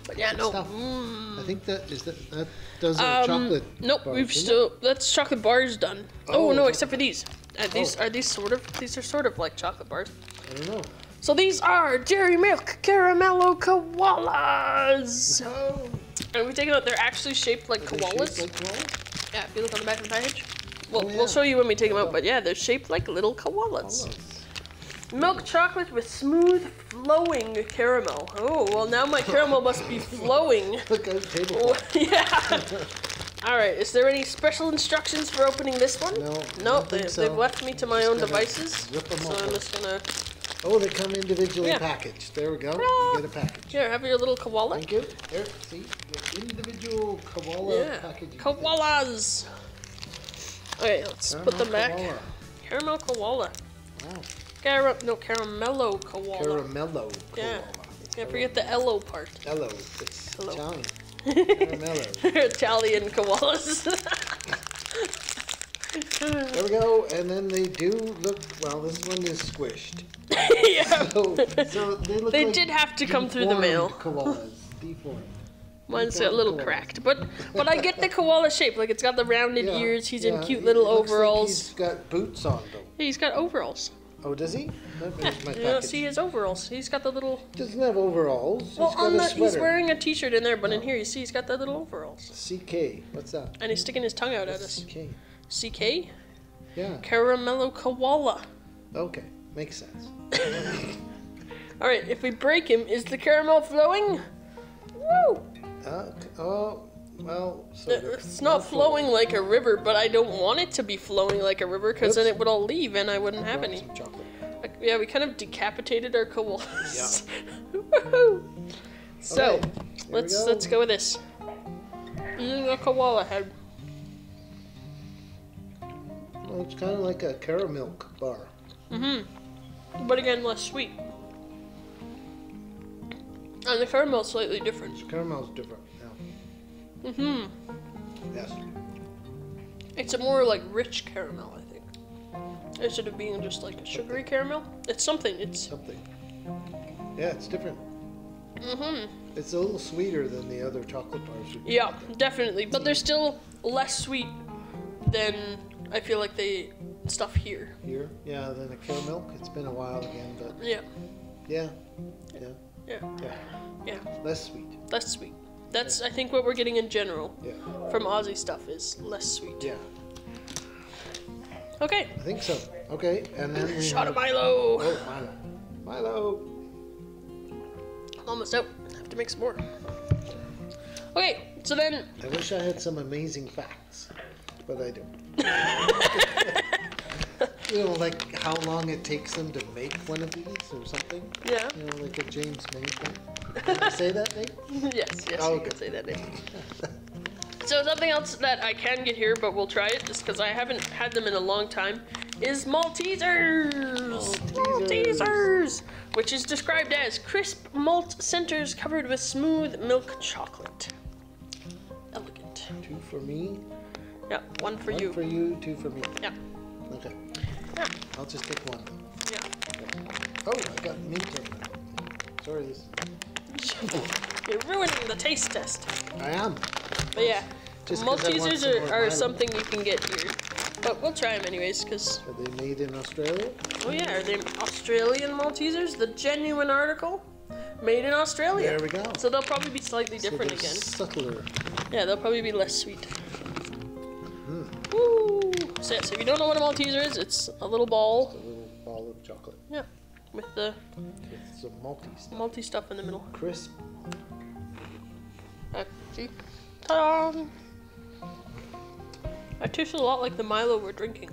But yeah, no. stuff. Mm. I think that is that that does Um, chocolate. nope, we've isn't it? still that's chocolate bars done. Oh, Oh, no, except for these. Are these Oh. are these sort of these are sort of like chocolate bars. I don't know. So these are Dairy Milk Caramello Koalas. Oh, And we take it out, they're actually shaped like they shaped koalas. like koalas? Yeah, if you look on the back of the package. We'll, Oh, yeah. we'll show you when we take them out, but yeah, they're shaped like little koalas. Koalas. Milk chocolate with smooth flowing caramel. Oh, well now my caramel must be flowing. <laughs> Look out, Oh, tablecloth. yeah. <laughs> All right. Is there any special instructions for opening this one? No, Nope. They, so. They've left me to my Just own devices. so open. I'm just gonna. Oh, they come individually Yeah. packaged. There we go. You get a package. Here, have your little koala. Thank you. There, see, get individual koala Yeah. packaging. Koalas. Okay, let's put them back. Koala. Caramel koala. Wow. Cara- no, caramello koala. Caramello Yeah. koala. Can't forget the Ello part. Hello. It's Hello. Italian. <laughs> Caramello. Italian koalas. <laughs> There we go. And then they do look, well, this one is squished. yeah. <laughs> So, so they look They like did have to come through the mail. Koalas. Deformed. Mine's a little koalas. cracked, but but I get the koala shape. Like it's got the rounded Yeah, ears. He's in cute he little looks like overalls. he's got boots on though. Hey, he's got overalls. Oh, does he? That Yeah, was my you don't package. see his overalls. He's got the little. Doesn't have overalls. Well, he's got on a the sweater. he's wearing a t-shirt in there, but in here you see he's got the little overalls, CK. What's that? and he's sticking his tongue out at us. CK. CK Yeah. Caramello Koala. Okay. Makes sense. <laughs> All right, if we break him, is the caramel flowing? Woo! Uh, oh, well, so It's not flowing like a river, but I don't want it to be flowing like a river because then it would all leave and I wouldn't have any. Like, yeah, we kind of decapitated our koalas. <laughs> Woohoo! So, let's go. let's go with this. Eating a koala head. Well, it's kind of like a caramel bar. Mm-hmm. But again, less sweet. And the caramel's slightly different. The caramel's different. Yeah. Mm-hmm. Yes. It's a more like rich caramel, I think. Instead of being just like a sugary caramel. It's something. It's Something. Yeah, it's different. mm-hmm. It's a little sweeter than the other chocolate bars. Yeah, definitely. But they're still less sweet than I feel like they stuff here. Here, yeah, than the caramel. It's been a while again, but Yeah. yeah, yeah, Yeah. yeah. Yeah. Less sweet. Less sweet. That's I think what we're getting in general Yeah, from Aussie stuff is less sweet. yeah. Okay. I think so. Okay, and then we Shot of have- Milo. Oh, Milo. Milo. Almost out. I have to make some more. Okay, so then I wish I had some amazing facts, but I don't. <laughs> you know, like how long it takes them to make one of these or something. yeah. You know, like a James May thing. Did I say that, name? <laughs> yes, yes, Oh, you can say that name. So something else that I can get here, but we'll try it just because I haven't had them in a long time, is Maltesers. Maltesers. Maltesers, which is described as crisp malt centers covered with smooth milk chocolate. Elegant. Two for me. Yeah, one for one you. for you, two for me. Yeah, Okay. yeah, I'll just take one. yeah. Oh, I got mint in. Sorry, this. You're ruining the taste test. I am. But yeah, Just 'cause I want Maltesers are, are something you can get here. But we'll try them anyways, because Are they made in Australia? Oh yeah, are they Australian Maltesers? The genuine article, made in Australia. There we go. So they'll probably be slightly So different again. Subtler. Yeah, they'll probably be less sweet. Hmm. Woo! So, yeah, so if you don't know what a Malteser is, it's a little ball, A little ball of chocolate yeah, with the with some malty stuff. malty stuff in the middle. Crisp. See? Ta-da! It tastes a lot like the Milo we're drinking.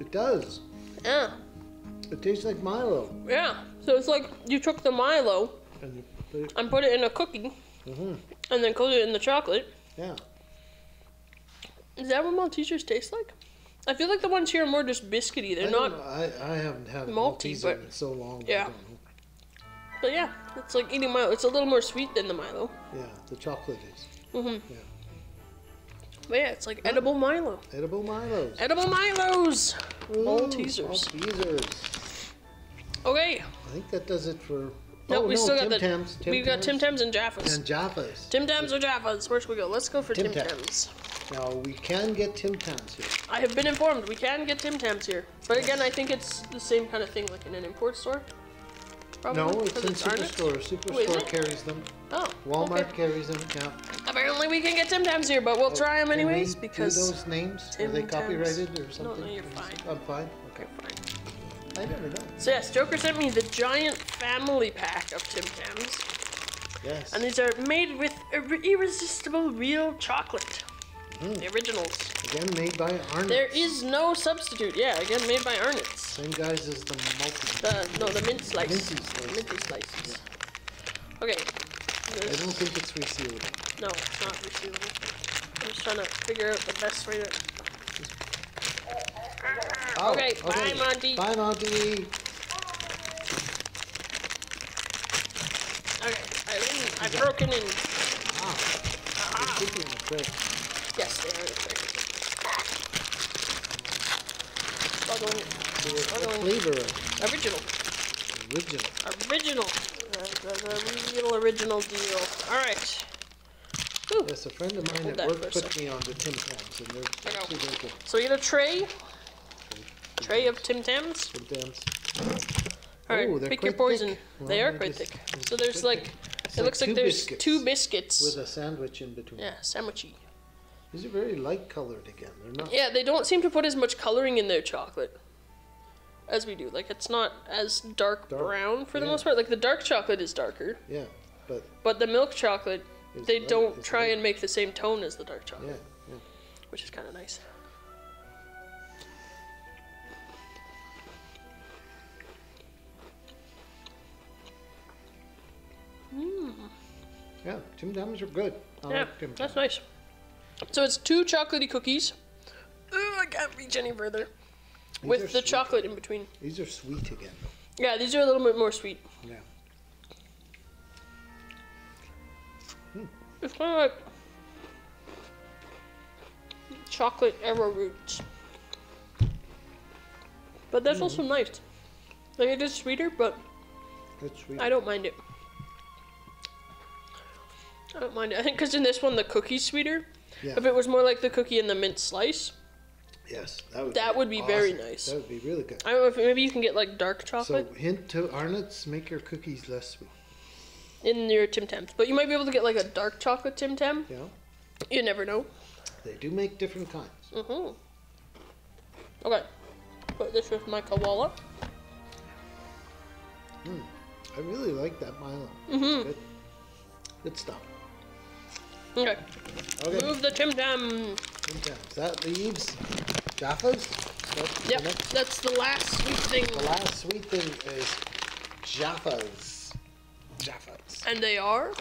It does. Yeah, It tastes like Milo. yeah. So it's like you took the Milo And put it. and put it in a cookie, hmm and then coated it in the chocolate. Yeah. Is that what Maltesers taste like? I feel like the ones here are more just biscuity. They're I not. I, I haven't had malty, Malteser but- in so long. yeah. but yeah, it's like eating Milo. It's a little more sweet than the Milo. Yeah, the chocolate is. hmm Yeah. But yeah, it's like edible Milo. Edible Milos. Edible Milos. Ooh, Maltesers. Maltesers. Okay, I think that does it for No, oh, we no, still got Tim the. Tams. Tim We've got Tim Tams Tams and Jaffas. and Jaffas. Tim Tams or Jaffas? Where should we go? Let's go for Tim, Tim Tam. Tams. Now we can get Tim Tams here. I have been informed we can get Tim Tams here, but again, I think it's the same kind of thing like in an import store. Probably, No, it's in Arnott's. Superstore. Oh, Superstore carries them. Oh, Walmart okay. carries them. Yeah. Apparently, we can get Tim Tams here, but we'll oh, try them anyways do because those names Tim are they Tams- copyrighted or something? no, no, you're fine. I'm fine. Okay. Okay, fine. I never know. So yes, Joker sent me the giant family pack of Tim Tams, Yes. and these are made with ir- irresistible real chocolate. Mm. The originals. Again, made by Arnott's. There is no substitute. Yeah, again made by Arnott's. Same guys as the multi. The no, the mint slice. Minty slice. Minty slices. Okay. I don't think it's resealable. No, it's not resealable. I'm just trying to figure out the best way to. Oh, okay, bye, Monty. Bye, Monty. Okay, I've, I've broken in. Ah, they should be in the fridge. Yes, they are in the fridge. Struggling. So what Struggling. flavor? Original. Original. Original. The, real original deal. Alright. Whew. Oh, yes, a friend of mine at that work put me on the Tim Tams, and they're actually very good. So we get a tray. Tray of Tim Tams. Tim Tams. Alright, Oh, they're pick your poison. thick. They Well, are quite thick. So there's like, it looks like there's biscuits two biscuits. with a sandwich in between. yeah, sandwichy. These are very light colored again. They're not. Yeah, they don't seem to put as much coloring in their chocolate as we do. Like it's not as dark, Dark, brown for the yeah. most part. Like the dark chocolate is darker, Yeah, but but the milk chocolate they light- don't try light. and make the same tone as the dark chocolate, yeah. which is kind of nice. Hmm. Yeah, Tim Tams are good. I yeah, like that's nice. So it's two chocolatey cookies. Ooh, I can't reach any further. These With the sweet. chocolate in between. These are sweet again. Yeah, these are a little bit more sweet. Yeah. It's kind of like chocolate arrowroot. But that's also Mm. nice. Like it is sweeter, but It's sweet. I don't mind it. I don't mind it. I think because in this one the cookie's sweeter. Yeah. If it was more like the cookie and the mint slice, Yes, that would. That be would be very nice. That would be really good. I don't know if maybe you can get like dark So chocolate hint to Arnott's: make your cookies less sweet. in your Tim Tams, but you might be able to get like a dark chocolate Tim Tam. You You never know. they do make different kinds. Mhm. Okay. Put this with my koala. I really like that Milo. Mhm. Good. Good stuff. Okay. Okay. Move the Tim Tam. Tim Tams. That leaves Jaffa's. That's the Yep, next- that's the last sweet thing. The last sweet thing is Jaffa's. Jaffa's. And they are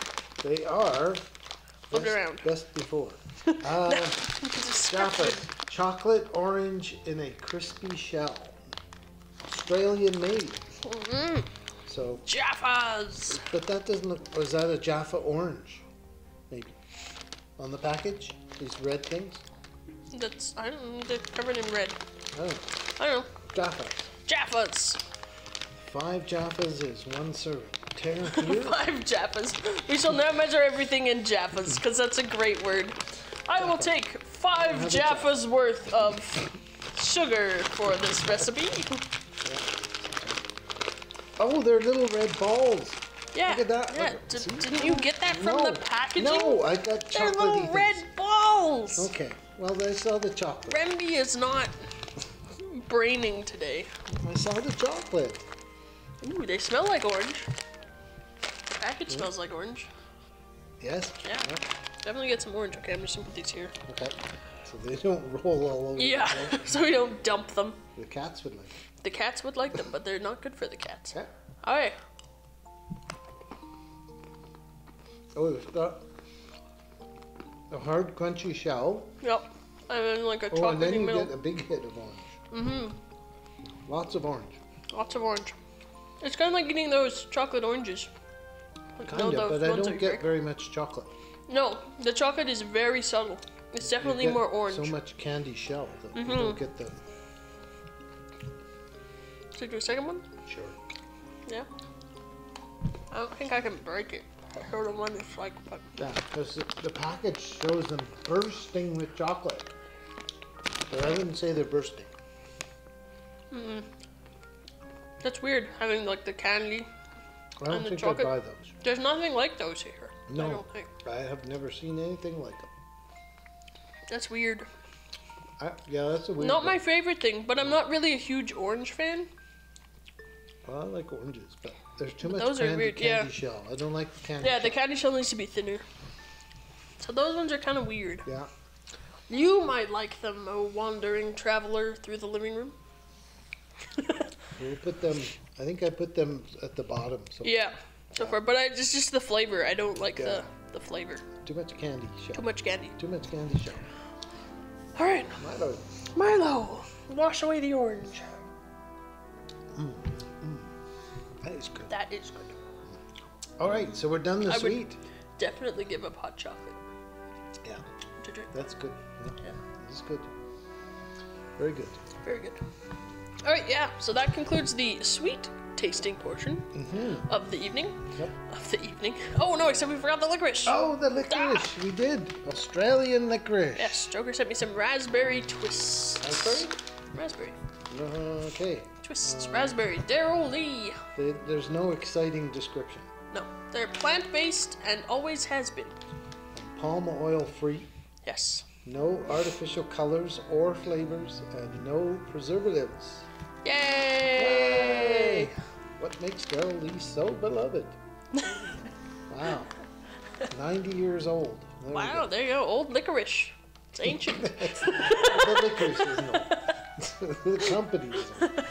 They are. It around. Best before. <laughs> Uh, Jaffa's. Chocolate orange in a crispy shell. Australian made. Mm, So, Jaffas. but that doesn't look. Or is that a Jaffa orange? On the package? These red things? That's I don't know. They're covered in red. Oh, I don't know. Jaffa. Jaffas. Five Jaffas is one serving. Tear <laughs> here. Five Jaffas. We shall now measure everything in Jaffas because that's a great word. I will take five Jaffas worth of sugar for this recipe. Oh, they're little red balls. Yeah. Look at that. Yeah. Didn't you get that from no. the No, I got They're little things. red balls. Okay, well, I saw the chocolate. Remby is not braining today. I saw the chocolate. Ooh, they smell like orange. The package hmm? smells like orange. Yes? Yeah. Definitely get some orange. Okay, I'm just gonna put these here. Okay. So they don't <laughs> roll all over Yeah, the place. <laughs> so we don't dump them. The cats would like it. The cats would like them, but they're not good for the cats. Okay. Alright. Oh, it's got a hard, crunchy shell. Yep. And then like a Oh, and then you middle. get a big hit of orange. Mm-hmm. Lots of orange. Lots of orange. It's kind of like eating those chocolate oranges. Like, kind of, but I don't get break? very much chocolate. No, the chocolate is very subtle. It's definitely more orange. So much candy shell that you Mhm. don't get the. Should we do a second one? Sure. Yeah. I don't think I can break it. I sort of want to like, but Yeah, because the, the package shows them bursting with chocolate. But I wouldn't say they're bursting. Mm. that's weird having like the candy. I don't And the think chocolate- I'd buy those. There's nothing like those here. I No, don't think. I have never seen anything like them. That's weird. I, yeah, that's a weird. Not one. my favorite thing, but I'm not really a huge orange fan. Well, I like oranges, but there's too much those are candy, weird, candy yeah. shell. I don't like the candy. Yeah, the candy shell needs to be thinner. So those ones are kind of weird. Yeah. You might like them, a wandering traveler through the living room. <laughs> We put them. I think I put them at the bottom. So Yeah, so far, but I, it's just the flavor. I don't like Yeah. the the flavor. too much candy shell. Too much candy. Too much candy shell. All right, Milo. Milo, wash away the orange. That is good. That is good. All right, so we're done the I would- sweet. Definitely give up hot chocolate Yeah, to drink. that's good. Yeah, Yeah. that's good. Very good. Very good. All right, yeah. So that concludes the sweet tasting portion Mm-hmm. of the evening. Yep. Of the evening. Oh no! Except we forgot the licorice. Oh, the licorice. We did Australian licorice. Yes, Joker sent me some raspberry twists. Raspberry? Raspberry Okay. Twists. raspberry. Darrell Lea. There- There's no exciting description. No, they're plant-based and always has been. Palm oil free. Yes. No artificial colors or flavors, and no preservatives. Yay! What makes Darrell Lea so beloved? <laughs> wow. 90 years old. There Wow, there you go. Old licorice. It's ancient. <laughs> the licorice isn't old. <laughs> the company isn't.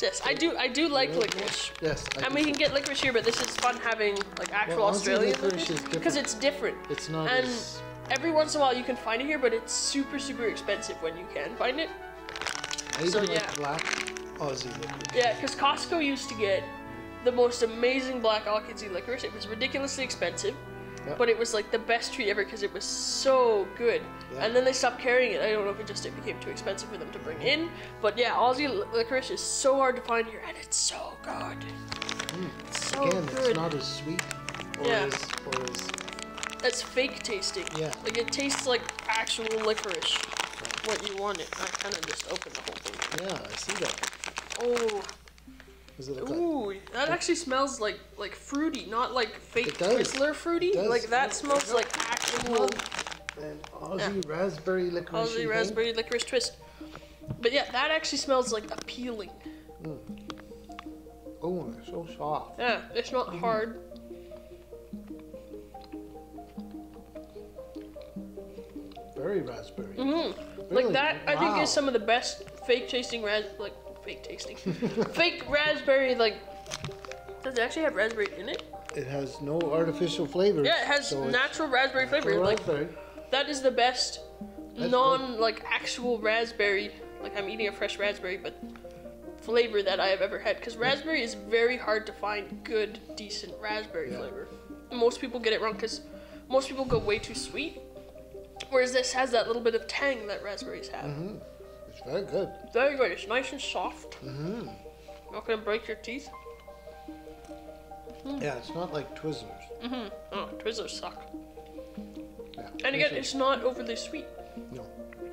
Yes, I do. I do like licorice. Yes. I And we can get licorice here, but this is fun having like actual Well, Australian licorice because it's different. It's not and as. every once in a while you can find it here, but it's super super expensive when you can find it. I even so, like yeah. black Aussie licorice. Yeah, because Costco used to get the most amazing black Aussie licorice. It was ridiculously expensive, Yep. but it was like the best treat ever because it was so good. Yeah. And then they stopped carrying it. I don't know if it just it became too expensive for them to bring in, but yeah, Aussie li- licorice is so hard to find here, and it's so good. It's so Mm. Again, good. it's not as sweet or Yeah. as or as It's fake tasting. Yeah. Like it tastes like actual licorice. What you want it. I kind of just opened the whole thing. yeah. I see that. Oh, Does it look like? ooh, that actually smells like like fruity, not like fake It does. Twizzler fruity. Does. Like that smells like actual An Aussie raspberry licorice. Aussie raspberry licorice twist. But yeah, that actually smells like appealing. Oh, it's so soft. Yeah, it's not Mm-hmm. hard. Very raspberry. Mm. Really? Like that, I think Wow. is some of the best fake tasting ras like fake tasting, <laughs> fake raspberry like. Does it actually have raspberry in it? It has no artificial flavors. Yeah, it has so natural raspberry flavor. Like that is the best That's non like actual raspberry. Like I'm eating a fresh raspberry, but flavor that I have ever had. Because raspberry is very hard to find good, decent raspberry Yeah. flavor. Most people get it wrong because most people go way too sweet. Whereas this has that little bit of tang that raspberries have. Mm-hmm. It's very good. Very good. It's nice and soft. Mm-hmm. Not gonna break your teeth. Yeah, it's not like Twizzlers. Mm-hmm. Oh, Twizzlers suck. Yeah. And again, it's not overly sweet. no,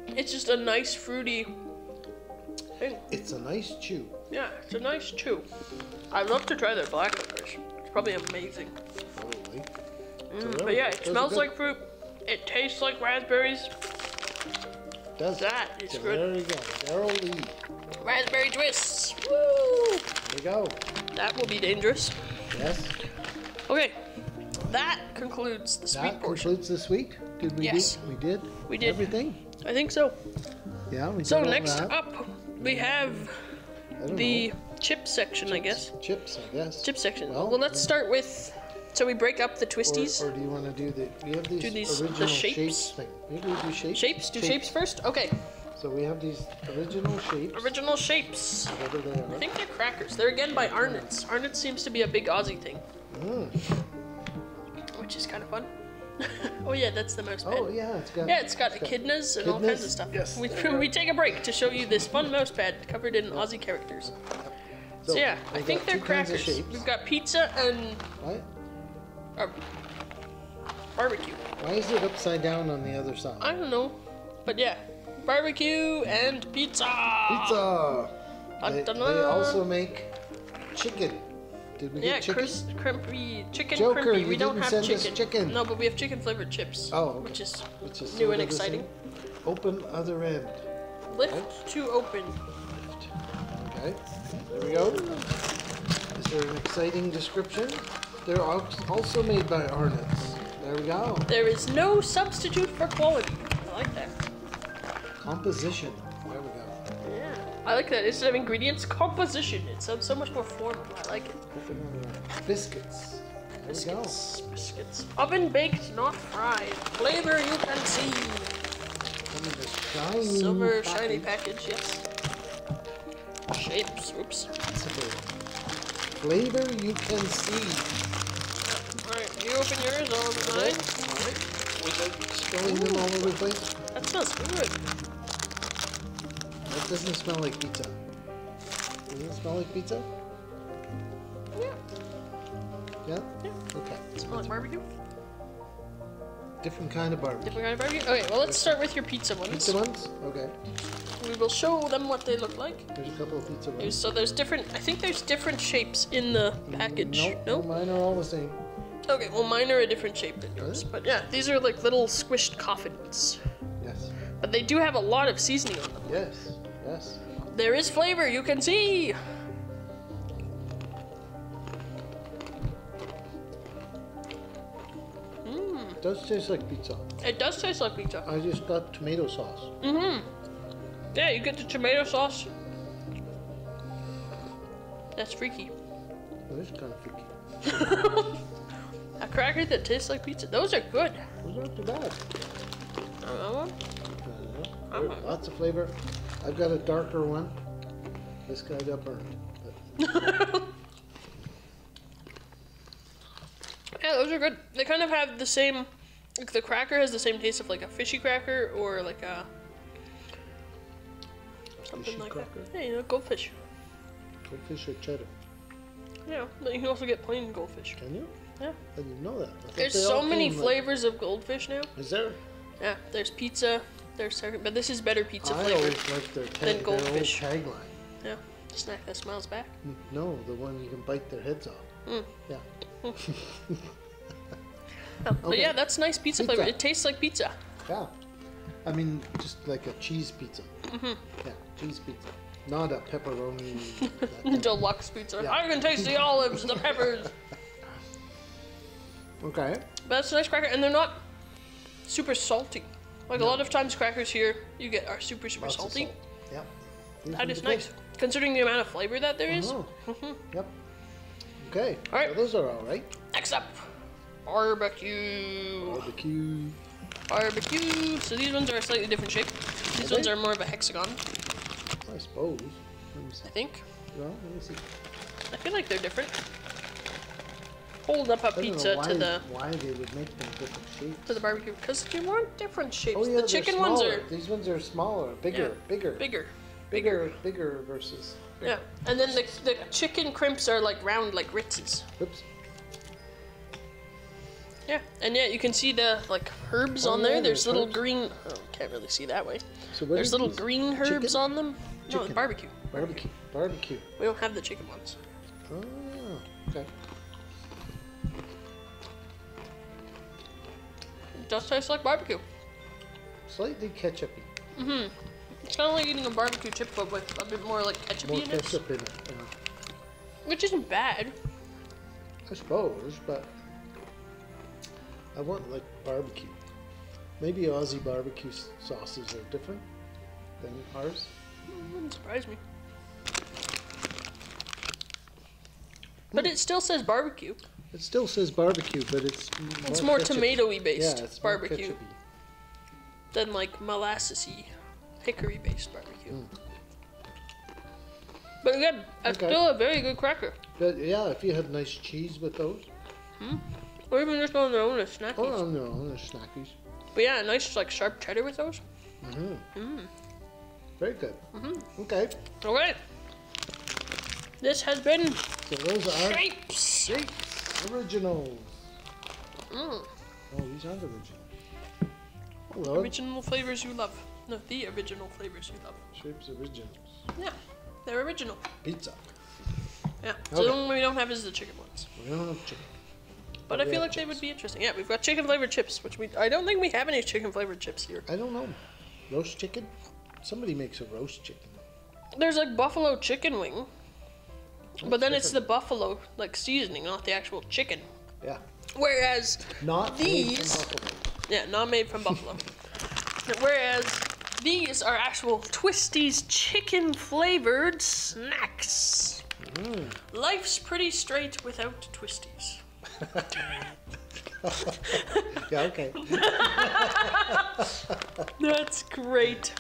It's just a nice fruity thing. it's a nice chew. Yeah, it's a nice chew. I'd love to try their black licorice. It's probably amazing. Probably. Mm, but yeah, it Those smells like fruit. It tastes like raspberries. Does That is so good. There you go, Darrell Lea. Raspberry twists. Woo! There you go. That will be dangerous. Yes. Okay, that concludes the sweet that portion. concludes the sweet. Did we? Yes. Do, we did. We did. everything. I think so. Yeah. We So next that. up, we have the know. chip section, I guess. chips. I guess. Chip section. Well, Well, let's start with. So we break up the twisties. or do you want to do the? We have these, Do these- the original shapes? thing. Maybe we do shapes. Shapes? Do shapes first? Okay. So we have these original shapes. Original shapes. I think they're crackers. They're again by Arnott's. Arnott's seems to be a big Aussie thing, Mm. which is kind of fun. <laughs> oh yeah, that's the mouse pad. Oh yeah, it's got. Yeah, it's got echidnas and all kinds of stuff. Yes, We, <laughs> we take a break to show you this fun mouse pad covered in Aussie characters. So yeah. I think they're two kinds of crackers. We've got pizza and What? Barbecue. Why is it upside down on the other side? I don't know, but yeah, barbecue and pizza. Pizza. They, they also make chicken. Did we Yeah, get chicken? Chris, crimpy chicken Joker, crimpy. We don't have chicken. chicken. No, but we have chicken flavored chips. Oh, okay. which is Which is new and exciting. Open other end. Lift to open. Okay. There we go. Is there an exciting description? They're also made by Arnott's. There we go. There is no substitute for quality. I like that. Composition. There we go. Yeah, I like that. Instead of ingredients, composition. It's sounds so much more formal. I like it. Other. Uh, biscuits. There Biscuits, biscuits. Oven baked, not fried. Flavor you can see. Come in this shiny Silver package. shiny package, yes. Shapes, oops. Flavor you can see. Alright, you open yours, I'll open mine. Alright. Spilling them all over the place. That smells good. That doesn't smell like pizza. Does it smell like pizza? Yeah, Yeah? Yeah. Okay. smells like barbecue. Different kind of barbecue. Different kind of barbecue. Okay, well let's start with your pizza ones. Pizza ones? Okay. We will show them what they look like. There's a couple of pizza ones. So there's different, I think there's different shapes in the mm, package. Nope, No? mine are all the same. Okay, well mine are a different shape than yours. But yeah, these are like little squished coffins. Yes. But they do have a lot of seasoning on them. Yes. Yes. There is flavor, you can see. It does taste like pizza. it does taste like pizza. I just got tomato sauce. Mm-hmm. Yeah, you get the tomato sauce. That's freaky. It is kind of freaky. <laughs> A cracker that tastes like pizza. Those are good. Those aren't too bad. Uh? Uh, Lots of flavor. I've got a darker one. This guy got burned. <laughs> But Yeah, those are good. They kind of have the same. Like the cracker has the same taste of like a fishy cracker or like a something Fishy like cracker? that. Yeah, you know, goldfish. goldfish or cheddar. Yeah, but you can also get plain goldfish. Can you? Yeah. I didn't know that. There's so many came, like- flavors of goldfish now. Is there? Yeah, there's pizza. There's but this is better pizza I flavor. always liked their, than tag, their old goldfish. tagline. Yeah, snack that smiles back. No, the one you can bite their heads off. Mm. Yeah. <laughs> Oh, But Okay. yeah, that's nice pizza, Pizza. flavor. It tastes like pizza. Yeah. I mean, just like a cheese pizza. Mm-hmm. Yeah, cheese pizza. Not a pepperoni. that. <laughs> Deluxe pizza. Yeah. I can taste the <laughs> olives, the peppers. okay. But that's a nice cracker, and they're not super salty. Like a lot of times, crackers here you get are super super Lots of salty. salt. Yeah. That is nice, considering the amount of flavor that there is. Oh. Mhm. Yep. Okay. All right. So those are all right. Next up, barbecue. Barbecue. Barbecue. So these ones are a slightly different shape. These Are ones they? are more of a hexagon, I suppose. Let me see. I think. Well, let me see. I feel like they're different. Hold up a pizza why, to the why they would make them different shapes. to the barbecue because you want different shapes. Oh yeah, the chicken ones are These ones are smaller, bigger, Yeah. bigger, bigger. bigger, bigger versus. Yeah, and then the, the chicken crimps are like round like Ritz's. Oops. Yeah, and yeah, you can see the like herbs Oh, on yeah, there. there's There's little herbs. green. Oh, can't really see that way. So what There's little green herbs Chicken? on them. No, barbecue. Barbecue. Barbecue. We don't have the chicken ones. Oh, okay. It does taste like barbecue. Slightly ketchupy. Mm-hmm. It's kind of like eating a barbecue chip, but with a bit more like ketchup More in it, ketchup in it. Yeah. which isn't bad. I suppose, but I want like barbecue. Maybe Aussie barbecue sauces are different than ours. It Wouldn't surprise me. But hmm. it still says barbecue. It still says barbecue, but it's It's more ketchup- tomatoey yeah, based it's barbecue than like molassesy, hickory based barbecue. Mm. But again, it's Okay. still a very good cracker. But yeah, if you had nice cheese with those, Hmm? Or even just on their own as snackies. or on their own as snackies. But yeah, a nice like sharp cheddar with those. Mm-hmm. Mm. Very good. Mm-hmm. Okay. Okay. this has been So those are Shapes. shapes originals. Mm. Oh, these aren't original. Hello. Original flavors you love. No, the original flavors you love. Shapes originals. Yeah, they're original. Pizza. Yeah. So Okay. the one we don't have is the chicken ones. We don't have chicken. But Oh, I feel like they would be interesting. Yeah, we've got chicken flavored chips, which we I don't think we have any chicken flavored chips here. I don't know. Roast chicken? Somebody makes a roast chicken. There's like buffalo chicken wing, but then it's the buffalo like seasoning, not the actual chicken. Yeah. Whereas Not These- buffalo. Yeah, not made from buffalo. <laughs> Whereas these are actual Twisties chicken flavored snacks. Life's pretty straight without Twisties. <laughs> Yeah, okay. <laughs> That's great.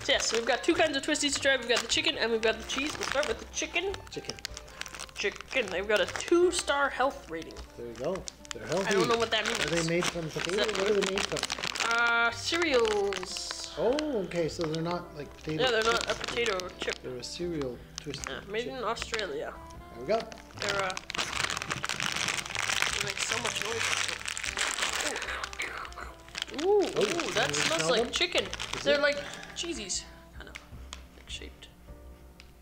So yes, we've got two kinds of Twisties to try. We've got the chicken and we've got the cheese. We'll start with the chicken. chicken. Chicken. They've got a two-star health rating. There you go. They're healthy. I don't know what that means. Are they made from potato? What are they made from? Uh, cereals. Oh, okay. So they're not like potato. Yeah, they're not a potato chip. They're a cereal twist. Yeah, made in Australia. There we go. They're uh, they make so much noise. Ooh, ooh, Oh, ooh that smells like them? chicken. Is They're it? like cheesies, kind of like shaped.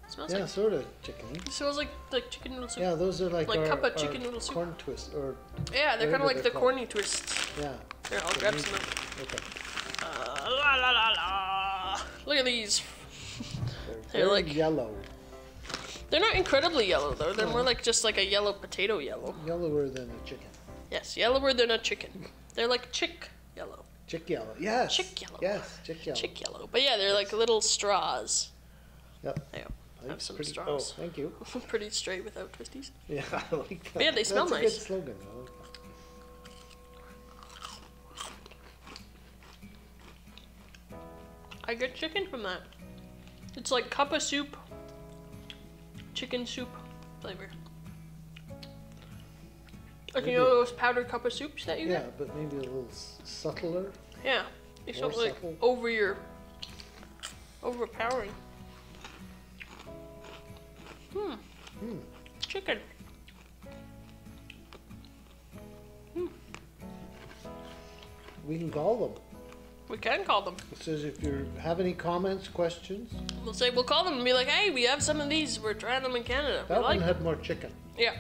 smells Yeah, like sort of chicken. it smells like like chicken noodle soup. Yeah, those are like, Like our, cup of chicken noodle soup. corn twist or Yeah, they're kind of like the called. corny twists. yeah. Here, I'll grab some. Of, Okay. Uh, la la la la. Look at these. They're, They're like- yellow. They're not incredibly yellow though. They're more like just like a yellow potato yellow. Yellower than a chicken. Yes, yellower than a chicken. They're like chick yellow. Chick yellow. Yes. Chick yellow. Yes, chick yellow. Chick yellow. But yeah, they're like little straws. Yep. Yeah, That's have some pretty, straws. Oh, thank you. <laughs> Pretty straight without twisties. Yeah, <laughs> I like that. yeah, they smell That's a nice. good slogan. I I get chicken from that. It's like cup of soup, chicken soup flavor. Like you know those powdered cup of soups that you Yeah, get? but maybe a little subtler. Yeah. It's not like subtle. over your overpowering. Hmm. Hmm. Chicken. Hmm. We can call them. We can call them. It says if you have any comments, questions. We'll say we'll call them and be like, hey, we have some of these. We're trying them in Canada. We That like one had more chicken. Yeah.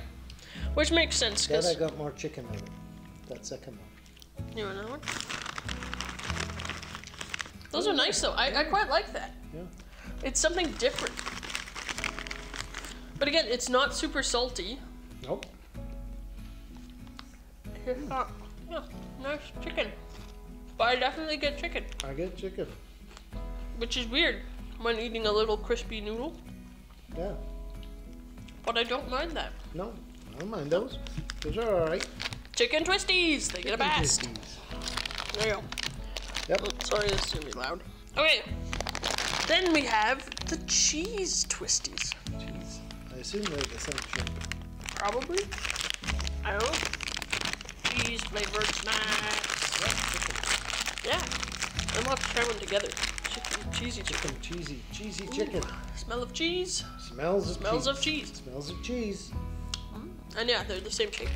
Which makes sense That I got more chicken in it. That second one. you want another one? Those are nice though. I, I quite like that. Yeah. It's something different. But again, it's not super salty. Nope. It's not. Yeah, nice chicken. But I definitely get chicken, I get chicken. which is weird when eating a little crispy noodle. Yeah. But I don't mind that. No, I don't mind those. Those are alright. Chicken twisties, they get a pass. There you go. Yep. Oh, sorry, this is gonna be loud. Okay. Then we have the cheese twisties. Jeez. I assume they're the same shape. Probably. I don't know. Cheese flavored snacks. Yeah. I'm gonna try one together. Chicken, cheesy chicken. Some cheesy, cheesy chicken. Smell of cheese. Smells of Smells cheese. of cheese. Smells of cheese. Mm-hmm. And yeah, they're the same shape.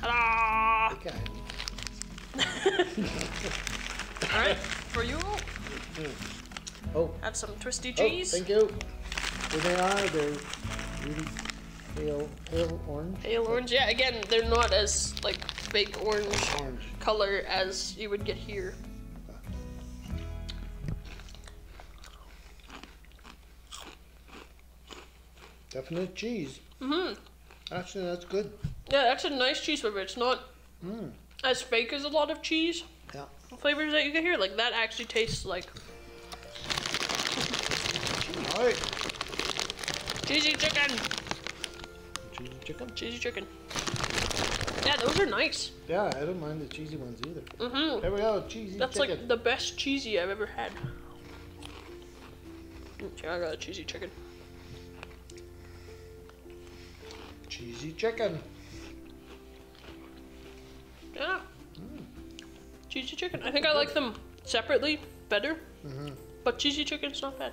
Ta-da! <laughs> Okay. Alright, for you, mm-hmm. Oh, have some twisty oh, cheese. thank you. Here they are. They're really pale, pale orange. Pale orange. Yeah, again, they're not as like fake orange Orange. color as you would get here. Definite cheese. Mm-hmm. Actually, that's good. Yeah, that's a nice cheese flavor. It's not Mm. as fake as a lot of cheese Yeah. flavors that you get here. Like that actually tastes like All right. cheesy chicken. Cheesy chicken. Cheesy chicken. Yeah, those are nice. Yeah, I don't mind the cheesy ones either. Mm-hmm. There we go. Cheesy That's chicken. like the best cheesy I've ever had. Okay, I got a cheesy chicken. Cheesy chicken. Yeah. Cheesy chicken. I think I like them separately better, Mm-hmm. but cheesy chicken's not bad.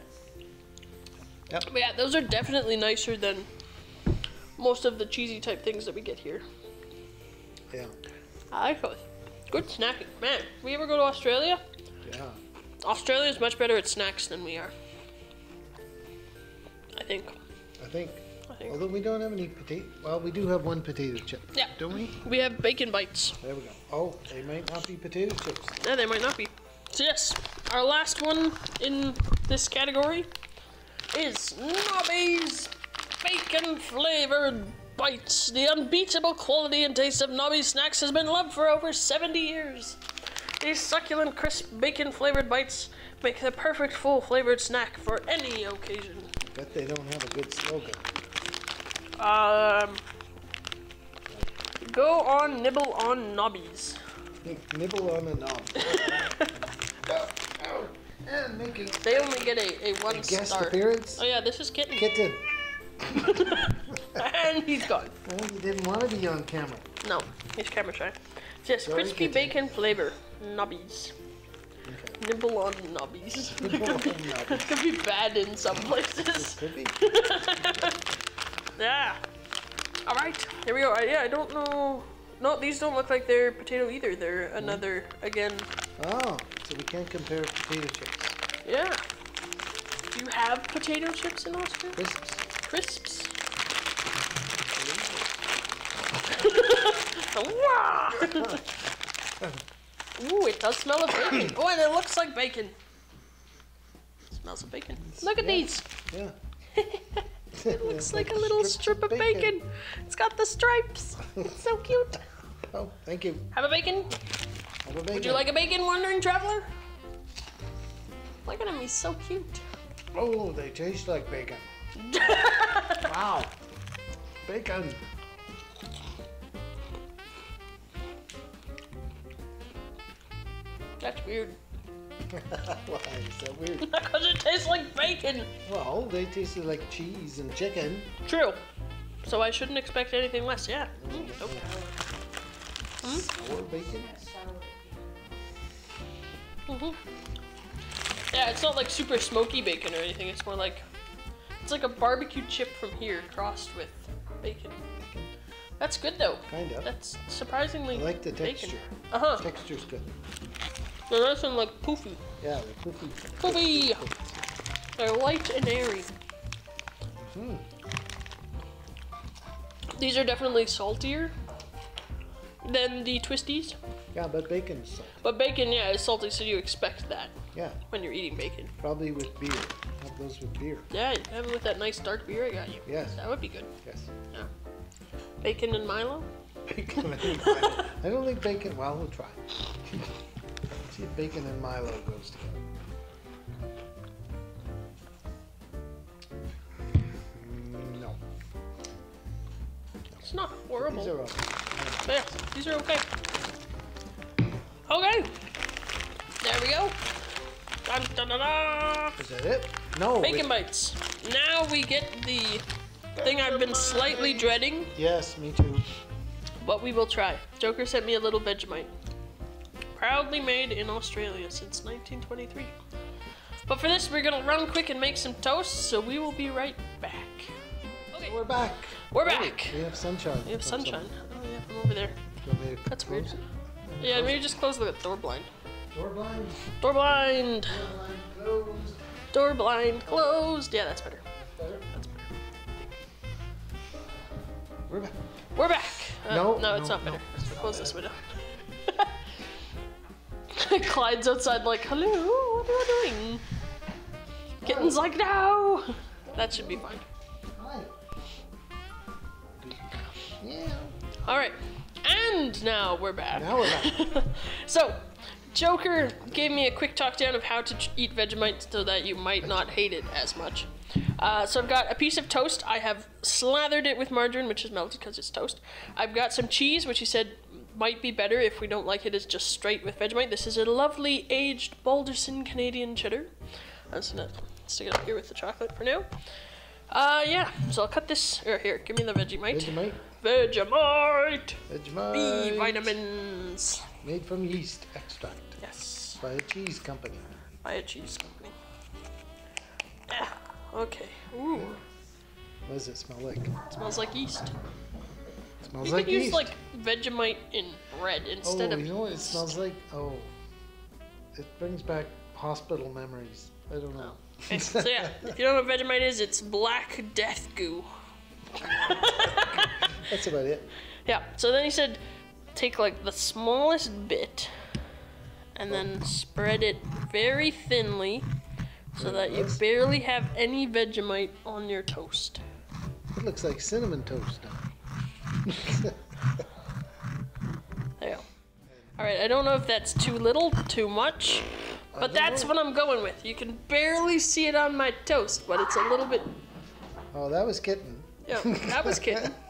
Yep. But yeah, those are definitely nicer than most of the cheesy type things that we get here. Yeah. I like those. Good snacking. Man, we ever go to Australia, Yeah. Australia is much better at snacks than we are. I think. I think. Although we don't have any potato. Well, we do have one potato chip. Yeah. Don't we? We have bacon bites. There we go. Oh, they might not be potato chips. Yeah, they might not be. So yes, our last one in this category is Nobby's Bacon Flavored Bites. The unbeatable quality and taste of Nobby snacks has been loved for over 70 years. These succulent, crisp bacon flavored bites make the perfect full flavored snack for any occasion. Bet they don't have a good slogan. Um, go on, nibble on Nobbies. Nick, Nibble on a knob. oh, oh, making They only get a, a one guest star. appearance. Oh yeah, this is Kitten. Kitten. <laughs> and he's gone. Well, you didn't want to be on camera. No, he's camera shy. Just Sorry, crispy Kitten. bacon flavor. Nubbies. Okay. Nibble on nubbies. Nibble on nubbies. <laughs> Could be bad in some places. Could be. <laughs> Yeah. All right, here we go. I, yeah, I don't know. No, these don't look like they're potato either. They're hmm. another again. Oh, so we can't compare potato chips. Yeah. Do you have potato chips in Austria? Crisps. Crisps. <laughs> Wow. <laughs> Ooh, it does smell of bacon. Oh, and it looks like bacon. smells of bacon. Look at Yeah. these. Yeah. <laughs> It <laughs> looks like a little strip of bacon. It's got the stripes. It's so cute. <laughs> Oh, thank you. Have a bacon? Have a bacon. Would you like a bacon, wandering traveler? Look at him, he's so cute. Oh, they taste like bacon. <laughs> wow. Bacon. That's weird. Why is that weird? <laughs> Because it tastes like bacon. Well, they tasted like cheese and chicken. True. So I shouldn't expect anything less, yeah. Mm, okay. Sour bacon? Mhm. Yeah, it's not like super smoky bacon or anything. It's more like it's like a barbecue chip from here crossed with bacon. That's good though. Kinda. That's surprisingly I like the bacon. texture. Uh huh. Texture's good. They're nice and like poofy. Yeah, the poofy. Poofy. They're light and airy. Hmm. These are definitely saltier than the twisties. Yeah, but bacon's salt. But bacon, yeah, is salty, so you expect that Yeah, when you're eating bacon. probably with beer. Have those with beer. Yeah, have it with that nice dark beer I got you. Yes. That would be good. Yes. Yeah. Bacon and Milo? Bacon and Milo. <laughs> I don't think bacon. Well, we'll try. <laughs> See if bacon and Milo goes together. No. It's not horrible. These are. But yeah, these are okay. Okay. There we go. Dun, dun, dun, dun. Is that it? No. Bacon it- bites. Now we get the thing I've been slightly dreading, Yes, me too. but we will try. Joker sent me a little Vegemite. Proudly made in Australia since 1923. But for this, we're gonna run quick and make some toast, so we will be right back. Okay, We're back. we're back. We have sunshine. We have sunshine. Oh yeah, from over there. Want me to That's weird. it? Yeah, maybe just close the door blind. Door blind. Door blind. Door blind closed. Door blind closed. Yeah, that's better. Better. That's better. We're back. We're back. Uh, No, no, it's no, not no, better. it's not Close this window. <laughs> <laughs> Clyde's outside, like, hello, what are you doing? Kitten's like, no. That should be fine. Yeah. All right, and now we're back. Now we're back. <laughs> so, Joker gave me a quick talk down of how to ch- eat Vegemite so that you might not hate it as much. Uh, so I've got a piece of toast. I have slathered it with margarine, which is melted because it's toast. I've got some cheese, which he said might be better if we don't like it as just straight with Vegemite. This is a lovely aged Balderson Canadian cheddar. I'm just gonna stick it up here with the chocolate for now. Uh, yeah. So I'll cut this. Or here, give me the Vegemite. Vegemite. Vegemite. Vegemite. B vitamins. Made from yeast extract Yes. by a cheese company. By a cheese company. Yeah. Okay. Ooh. What does it smell like? It smells like yeast. Smells You like could use like Vegemite in bread instead oh, of. you know what it smells like? Oh, it brings back hospital memories. I don't know. Oh. Okay, so yeah, <laughs> if you don't know what Vegemite is, it's black death goo. <laughs> That's about it. Yeah. So then he said, take like the smallest bit, and then oh. spread it very thinly, so that you barely have any Vegemite on your toast. It looks like cinnamon toast now. There you go. All right. I don't know if that's too little, too much, but that's know. what I'm going with. You can barely see it on my toast, but it's a little bit. oh, that was kitten. Yeah, that was kitten. <laughs>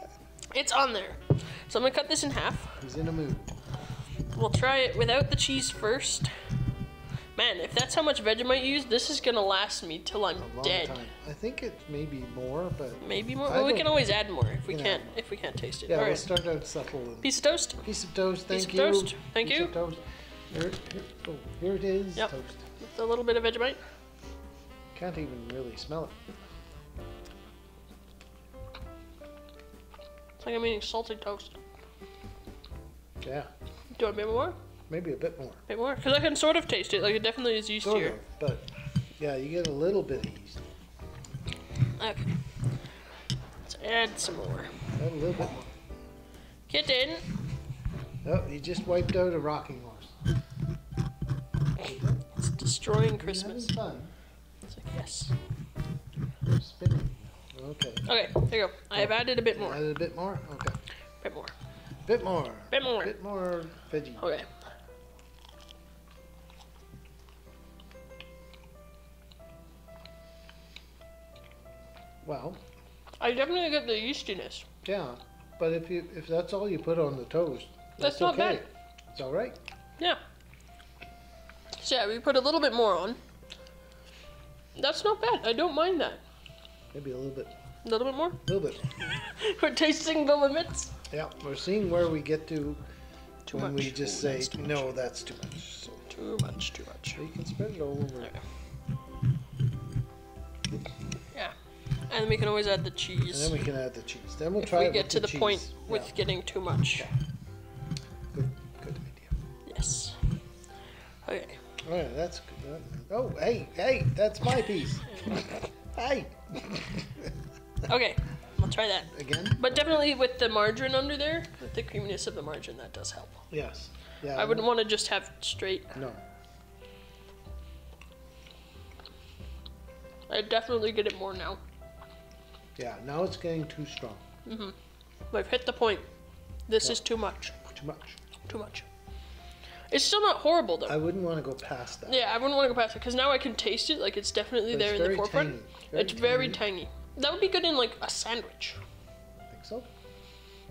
It's on there. So I'm gonna cut this in half. He's in a mood. We'll try it without the cheese first. Man, if that's how much Vegemite you use, this is gonna last me till I'm dead. time. I think it may be more, but Maybe more. Well, we can always add more if we can't if we can't taste it. yeah, All we'll right. start out subtle. And Piece of toast. piece of toast. Thank Piece of toast. Thank Piece you. Of toast. Here, here, oh, here it is. Yep. Toast. With a little bit of Vegemite. Can't even really smell it. It's like I'm eating salted toast. Yeah, Do you want a bit more? Maybe a bit more. bit more? Because I can sort of taste it. Like it definitely is Sort yeastier. of, but yeah, you get a little bit of yeast. Okay. Let's add some more. Add a little bit more. Kitten. Oh, you just wiped out a rocking horse. It's destroying Christmas. It's like, yes. Spinning. Okay. Okay, there you go. I have added a bit more. Added a bit more. Okay. bit more. Bit more. Bit more. Bit more veggie. Okay. Well, I definitely get the yeastiness. yeah, but if you if that's all you put on the toast, That's that's, not okay. bad. It's all right. Yeah. So yeah, we put a little bit more on. That's not bad. I don't mind that. Maybe a little bit, A little bit more. a little bit. <laughs> We're tasting the limits. Yeah, we're seeing where we get to Too when much. we just Ooh, say that's no, that's too much. So Too much. Too much. you can spread it all over. Yeah. And then we can always add the And cheese then we can add the cheese. Then we'll if try we get with to the, cheese. point with Yeah, getting too much. good, good idea. Yes. Okay. All right, that's good. Oh, hey, hey, that's my piece. hey, Okay. We'll try that. again. But definitely with the margarine under there, with the creaminess of the margarine, that does help. Yes. Yeah. I wouldn't want to just have straight. No. I definitely get it more now. Yeah. Now it's getting too strong. Mhm. I've hit the point. This is too much. Too much. Too much. It's still not horrible though. I wouldn't want to go past that. yeah, I wouldn't want to go past it because now I can taste it. Like it's definitely But there it's in the forefront. tangy. Very it's very tangy. That would be good in like a sandwich. I think so?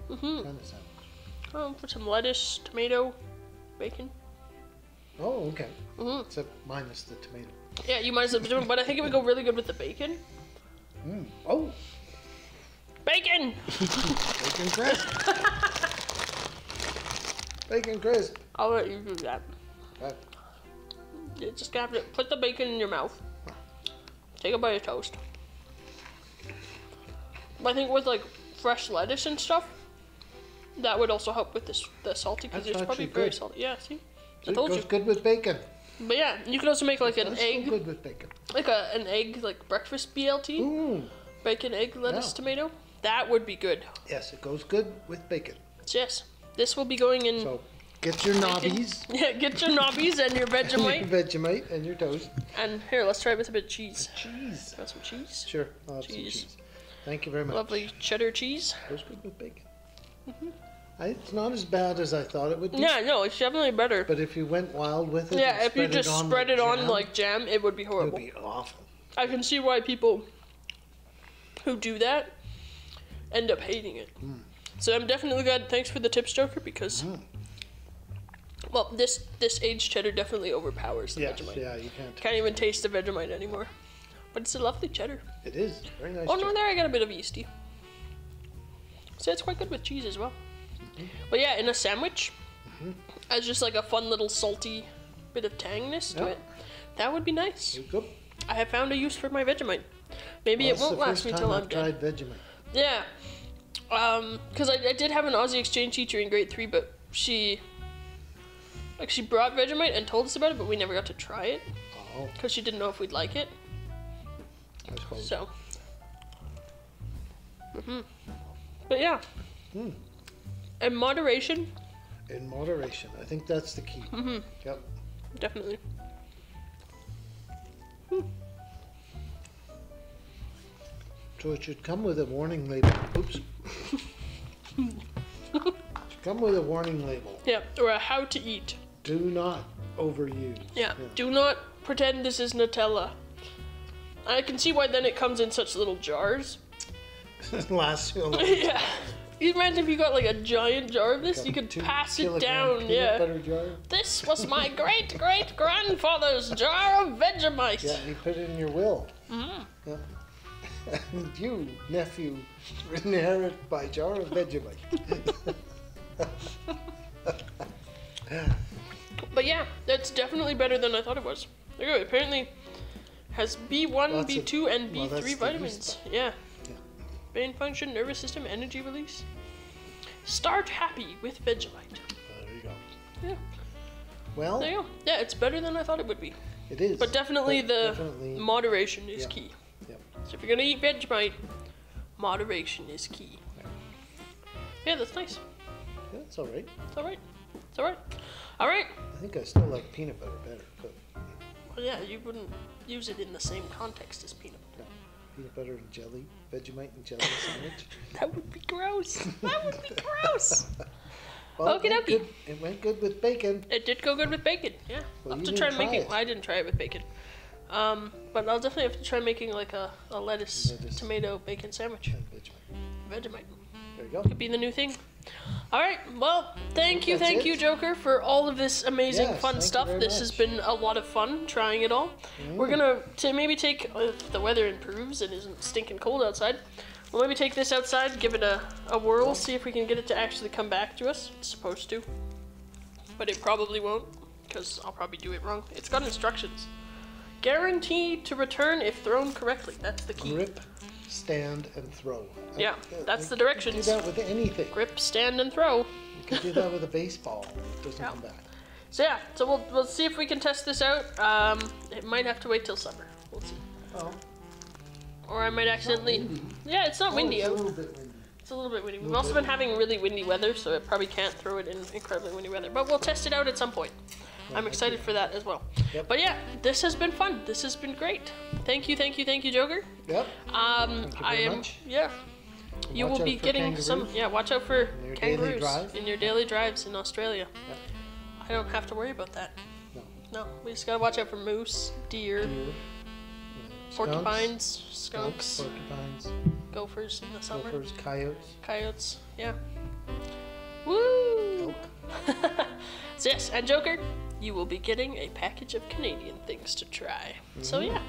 Mm-hmm. Kind of sounds. Oh, put some lettuce, tomato, bacon. Oh, okay. Mhm. Except minus the tomato. Yeah, you might as well do it, but I think it would go really good with the bacon. Mm. Oh, Bacon! bacon crisp. <laughs> bacon crisp. I'll let you do that. Uh, You just have to put the bacon in your mouth. Take a bite of toast. I think with like fresh lettuce and stuff, that would also help with this the salty because it's probably very good. salty. Yeah, see, I it told goes you. good with bacon. But yeah, you could also make like an so egg, good with bacon. like a an egg like breakfast BLT, Mm. bacon, egg, lettuce, Yeah. tomato. That would be good. Yes, it goes good with bacon. Yes, this will be going in. So get your knobbies, <laughs> Yeah, get your knobbies and your and your Vegemite. <laughs> Vegemite, and your toast. and here, let's try it with a bit of cheese. Cheese. Got some cheese. Sure, I'll have some Cheese. cheese. Thank you very much. Lovely cheddar cheese. Goes good with bacon. Mm-hmm. I, it's not as bad as I thought it would be. Yeah, no, it's definitely better. But if you went wild with it, Yeah, if you just on spread like it on jam, like jam, it would be horrible. it would be awful. I can see why people who do that end up hating it. Hmm. So I'm definitely glad. Thanks for the tips, Joker, because Mm. well, this this aged cheddar definitely overpowers the Yes, Vegemite. yeah, you can't. Can't even taste the Vegemite anymore. But it's a lovely cheddar. It is very nice. Oh no, cheese. there I got a bit of yeasty. So it's quite good with cheese as well. Mm-hmm. But yeah, in a sandwich, as just like a fun little salty bit of tangness to Yeah. it, that would be nice. I have found a use for my Vegemite. Maybe Well, it won't last me till I've I'm dead. tried Vegemite. Yeah. Um, because I, I did have an Aussie exchange teacher in grade three, but she, like, she brought Vegemite and told us about it, but we never got to try it Oh, because she didn't know if we'd like it. So. hmm But yeah. Hmm. And moderation, In moderation, I think that's the key. Mm-hmm. Yep. definitely. So it should come with a warning label. Oops. come with a warning label. Yeah, or a how to eat. Do not overuse. Yeah. Do not pretend this is Nutella. I can see why then it comes in such little jars. <laughs> Last year, <laughs> yeah. You imagine if you got like a giant jar of this, you could pass it down. Yeah. This <laughs> was my great great grandfather's jar of Vegemite. Yeah, you put it in your will. Mhm. Yeah. And you, nephew, inherit by jar of Vegemite. But yeah, that's definitely better than I thought it was. It. Apparently has B1, Lots B2, and B3 that's the vitamins. Yeah. Yeah. Brain function, nervous system, energy release. Start happy with Vegemite. there you go. Yeah. Well, There you go. Yeah, it's better than I thought it would be. it is. But definitely but the definitely, moderation is Yeah. key. So if you're gonna eat Vegemite, moderation is key. Yeah, that's nice. yeah, it's all right. It's alright. It's alright. Alright. I think I still like peanut butter better, but Well, yeah, you wouldn't use it in the same context as peanut butter. peanut butter and jelly, Vegemite and jelly sandwich. <laughs> That would be gross. That would be gross. <laughs> Well, it, went Okey-dokey. good, it went good with bacon. It did go good with bacon. Yeah, Well, I'll have to try try making. it. I didn't try it with bacon. Um, but I'll definitely have to try making like a, a lettuce, Lettuce. tomato, bacon sandwich. And Vegemite. Vegemite There you go. could be the new thing. All right. Well, thank you, That's thank it. you, Joker, for all of this amazing, Yes, fun stuff. This has much. Mm. been a lot of fun trying it all. We're gonna to maybe take if the weather improves and isn't stinking cold outside. We'll maybe take this outside, give it a, a whirl, see if we can get it to actually come back to us. It's supposed to, but it probably won't because I'll probably do it wrong. It's got instructions. Guaranteed to return if thrown correctly. That's the key. Grip, stand, and throw. Yeah, Uh, that's you the can directions. Do that with anything. Grip, stand, and throw. You can do that with a baseball. It doesn't Yeah. come back. So yeah, so we'll we'll see if we can test this out. Um, it might have to wait till summer. We'll see. Oh, Or I might accidentally. windy. Yeah, it's not windy oh, out. it's a little bit windy. It's a little bit windy. We've also bit been having really windy weather, so it probably can't throw it in incredibly windy weather. But we'll test it out at some point. I'm excited for that as well. Yep. But yeah, this has been fun. This has been great. Thank you, thank you, thank you, Joker. Yep. Um, I am. much. Yeah. You Watch will be getting some. Yeah, watch out for in kangaroos in your daily drives in Australia. Yep. I don't have to worry about that. No. No, we just gotta watch out for moose, deer, Deer, porcupines, skunks, skunks, porcupines, gophers in the summer, gophers, coyotes, coyotes. Yeah. Woo! <laughs> So yes, and Joker, you will be getting a package of Canadian things to try. So yeah,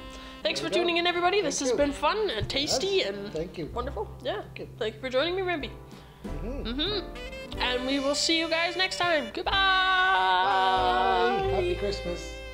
thanks There for tuning in, everybody. This Thank has been fun and tasty Yes, and Thank you. wonderful. Yeah. you. Thank you for joining me, Ramby. Mhm. Mm-hmm. And we will see you guys next time. Goodbye. Bye. Happy Christmas.